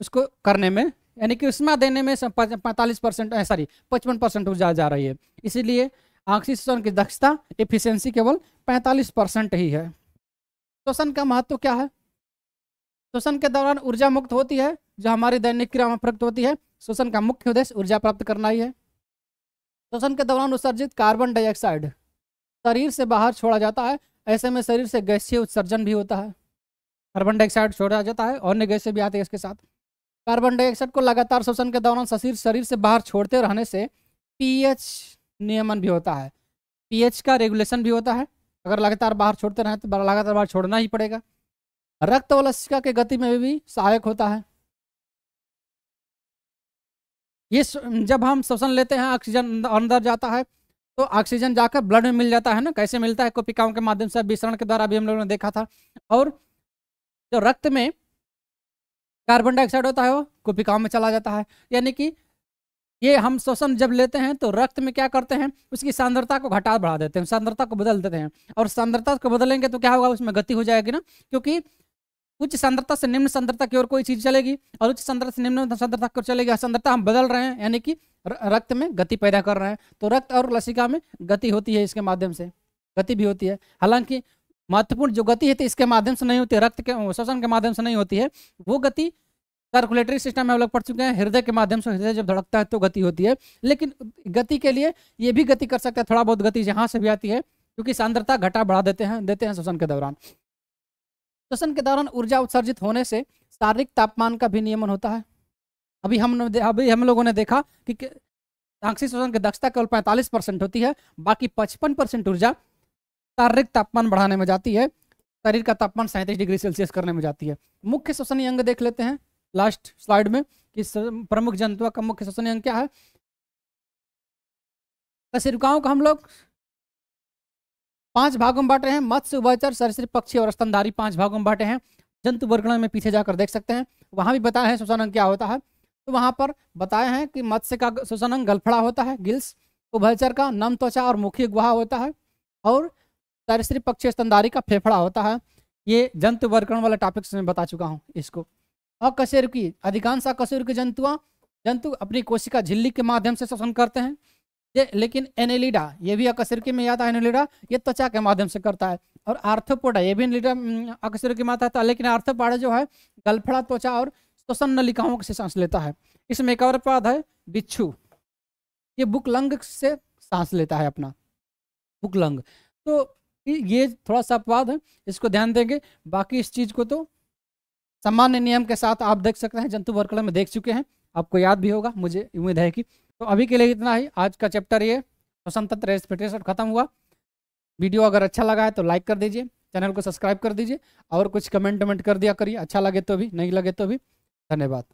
उसको करने में, यानी कि उष्मा देने में पैंतालीस परसेंट सॉरी, पचपन परसेंट ऊर्जा जा रही है। इसीलिए ऑक्सीजन की दक्षता एफिशिएंसी केवल पैंतालीस परसेंट ही है। श्वसन का महत्व क्या है? श्वसन के दौरान ऊर्जा मुक्त होती है, जो हमारी दैनिक क्रिया में प्रयुक्त होती है। श्वसन का मुख्य उद्देश्य ऊर्जा प्राप्त करना ही है। श्वसन के दौरान उत्सर्जित कार्बन डाइऑक्साइड शरीर से बाहर छोड़ा जाता है, ऐसे में शरीर से गैसीय उत्सर्जन भी होता है। कार्बन डाइऑक्साइड छोड़ा जाता है और अन्य गैसें भी आती है इसके साथ। कार्बन डाइऑक्साइड को लगातार श्वसन के दौरान शरीर शरीर से बाहर छोड़ते रहने से पीएच नियमन भी होता है। पीएच का रेगुलेशन भी होता है। अगर लगातार बाहर छोड़ते रहें तो लगातार बाहर छोड़ना ही पड़ेगा। रक्त व लसिका के गति में भी सहायक होता है। ये जब हम श्वसन लेते हैं, ऑक्सीजन अंदर जाता है तो ऑक्सीजन जाकर ब्लड में मिल जाता है ना? कैसे मिलता है? कोपिकाओं के माध्यम से, विसरण के द्वारा भी हम लोगों ने देखा था। और जो रक्त में कार्बन डाइऑक्साइड होता है, वो कोपिकाओं में चला जाता है। यानी कि ये हम श्वसन जब लेते हैं तो रक्त में क्या करते हैं? उसकी सांद्रता को घटा बढ़ा देते हैं, सांद्रता को बदल देते हैं। और सांद्रता को बदलेंगे तो क्या होगा? उसमें गति हो जाएगी ना, क्योंकि उच्च सांद्रता से निम्न सांद्रता की ओर कोई चीज़ चलेगी और उच्च सांद्रता से निम्न सांद्रता की ओर चलेगी। सांद्रता हम बदल रहे हैं, यानी कि रक्त में गति पैदा कर रहे हैं। तो रक्त और लसिका में गति होती है इसके माध्यम से, गति भी होती है। हालाँकि महत्वपूर्ण जो गति है तो इसके माध्यम से नहीं होती रक्त के, श्वसन के माध्यम से नहीं होती है। वो गति सर्कुलेटरी सिस्टम में हम लोग पढ़ चुके हैं, हृदय के माध्यम से हृदय जब धड़कता है तो गति होती है, लेकिन गति के लिए ये भी गति कर सकता है, थोड़ा बहुत गति जहाँ से भी आती है, क्योंकि सांद्रता घटा बढ़ा देते हैं देते हैं श्वसन के दौरान। श्वसन के दौरान ऊर्जा उत्सर्जित होने से शारीरिक तापमान का भी नियमन होता है। अभी हम अभी हम लोगों ने देखा कि आंक्षिक श्वसन की दक्षता केवल पैंतालीस परसेंट होती है, बाकी पचपन परसेंट ऊर्जा शारीरिक तापमान बढ़ाने में जाती है, शरीर का तापमान सैंतीस डिग्री सेल्सियस करने में जाती है। मुख्य श्वसनीय अंग देख लेते हैं। लास्ट स्लाइड में कि प्रमुख जंतुओं का मुख्य श्वसनीय अंग क्या है? कशिरुकाओं को हम लोग पाँच भागों में बांटे हैं। मत्स्य उभयचर सरीसृप, पक्षी और स्तनधारी पाँच भागों में बांटे हैं। जंतु वर्गण में पीछे जाकर देख सकते हैं। वहाँ भी बताया है श्वसन अंग क्या होता है। तो वहाँ पर बताया है कि मत्स्य का श्वसन अंग गलफड़ा होता है, गिल्स उभयचर का नम त्वचा और मुखी गुहा होता है और सरसरी पक्षी स्तनधारी का फेफड़ा होता है। ये जंतु वर्गण वाले टॉपिक्स में बता चुका हूँ इसको। अकशेरुकी, अधिकांश अकशेरुकी जंतुआ जंतु अपनी कोशिका झिल्ली के माध्यम से श्वसन करते हैं। ये, लेकिन एनेलिडा, ये भी अकशेरुकी में आता है एनेलिडा? ये त्वचा के माध्यम से करता है। और आर्थोपोडा ये भी एनेलिडा अकशेरुकी में आता है। लेकिन आर्थोपोडा जो है, गलफड़ा त्वचा और श्वसन नलिकाओं से सांस लेता है। इसमें एक और पद है, बिच्छू। ये बुकलंग से सांस लेता है अपना, बुकलंग। तो ये थोड़ा सा अपवाद है, इसको ध्यान देंगे। बाकी इस चीज़ को तो सामान्य नियम के साथ आप देख सकते हैं, जंतु वर्कला में देख चुके हैं। आपको याद भी होगा, मुझे उम्मीद है कि। तो अभी के लिए इतना ही, आज का चैप्टर ये श्वसन तंत्र रेस्पिटेशन खत्म हुआ। वीडियो अगर अच्छा लगा है तो लाइक कर दीजिए, चैनल को सब्सक्राइब कर दीजिए और कुछ कमेंट वमेंट कर दिया करिए अच्छा लगे तो भी, नहीं लगे तो भी। धन्यवाद।